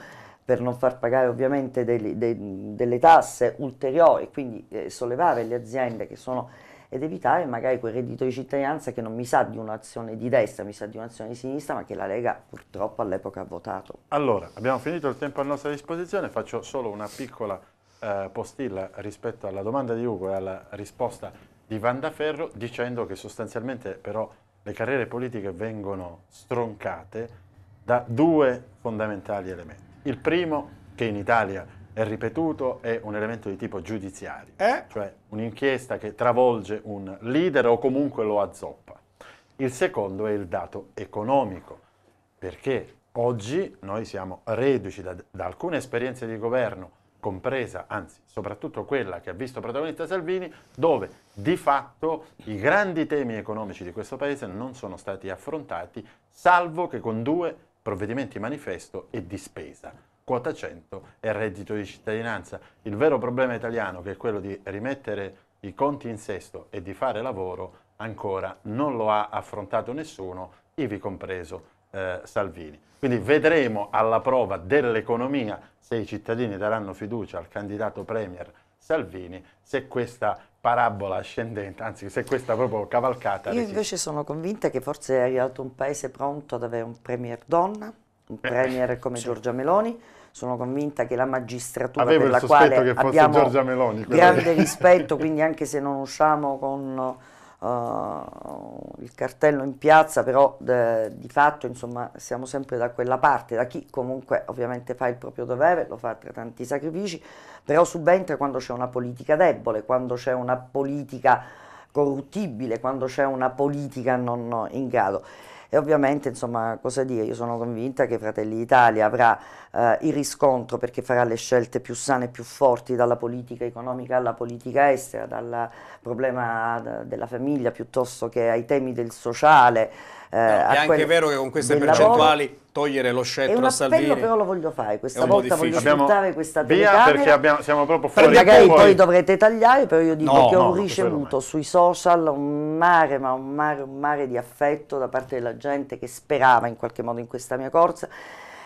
per non far pagare ovviamente dei, delle tasse ulteriori, quindi eh, sollevare le aziende che sono ed evitare magari quel reddito di cittadinanza che non mi sa di un'azione di destra, mi sa di un'azione di sinistra, ma che la Lega purtroppo all'epoca ha votato. Allora, abbiamo finito il tempo a nostra disposizione, faccio solo una piccola eh, postilla rispetto alla domanda di Ugo e alla risposta di Vandaferro, dicendo che sostanzialmente però le carriere politiche vengono stroncate da due fondamentali elementi. Il primo, che in Italia è ripetuto, è un elemento di tipo giudiziario, eh? cioè un'inchiesta che travolge un leader o comunque lo azzoppa. Il secondo è il dato economico, perché oggi noi siamo reduci da, da alcune esperienze di governo, compresa, anzi soprattutto quella che ha visto protagonista Salvini, dove di fatto i grandi temi economici di questo Paese non sono stati affrontati, salvo che con due provvedimenti manifesto e di spesa quota 100 e reddito di cittadinanza. Il vero problema italiano, che è quello di rimettere i conti in sesto e di fare lavoro, ancora non lo ha affrontato nessuno, ivi compreso eh, Salvini. Quindi vedremo alla prova dell'economia se i cittadini daranno fiducia al candidato Premier Salvini, se questa parabola ascendente, anzi se questa proprio cavalcata... Io invece sono convinta che forse è arrivato un paese pronto ad avere un Premier donna, un eh, Premier come. Giorgia Meloni, sono convinta che la magistratura Avevo per la quale abbiamo Meloni, grande rispetto, quindi anche se non usciamo con uh, il cartello in piazza, però de, di fatto insomma siamo sempre da quella parte, da chi comunque ovviamente fa il proprio dovere, lo fa tra tanti sacrifici, però subentra quando c'è una politica debole, quando c'è una politica corruttibile, quando c'è una politica non in grado. E ovviamente, insomma, cosa dire, io sono convinta che Fratelli d'Italia avrà eh, il riscontro perché farà le scelte più sane e più forti dalla politica economica alla politica estera, dal problema della famiglia piuttosto che ai temi del sociale. Eh, no, è anche vero che con queste percentuali lavoro, togliere lo scettro a Salvini... È un appello però lo voglio fare, questa volta voglio sfruttare questa telecamera. Via perché abbiamo, siamo proprio fuori Magari poi, poi dovrete tagliare, però io dico no, che ho ricevuto sui social un mare, ma un mare, un mare di affetto da parte della gente che sperava in qualche modo in questa mia corsa.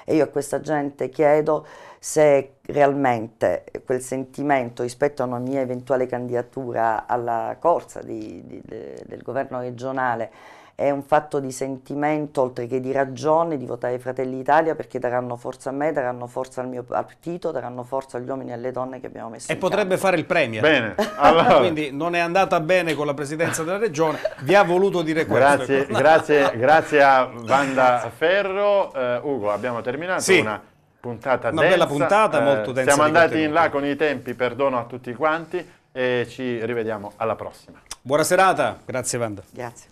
E io a questa gente chiedo se realmente quel sentimento rispetto a una mia eventuale candidatura alla corsa di, di, de, del governo regionale è un fatto di sentimento oltre che di ragione di votare Fratelli d'Italia perché daranno forza a me, daranno forza al mio partito, daranno forza agli uomini e alle donne che abbiamo messo E potrebbe campo. fare il Premier. Bene. Allora. Quindi non è andata bene con la presidenza della regione, vi ha voluto dire questo. Grazie, grazie, grazie a Vanda Ferro. Uh, Ugo, abbiamo terminato sì. una puntata una densa. bella puntata, uh, molto densa. Siamo andati in là con i tempi, perdono a tutti quanti e ci rivediamo alla prossima. Buona serata, grazie Vanda. Grazie.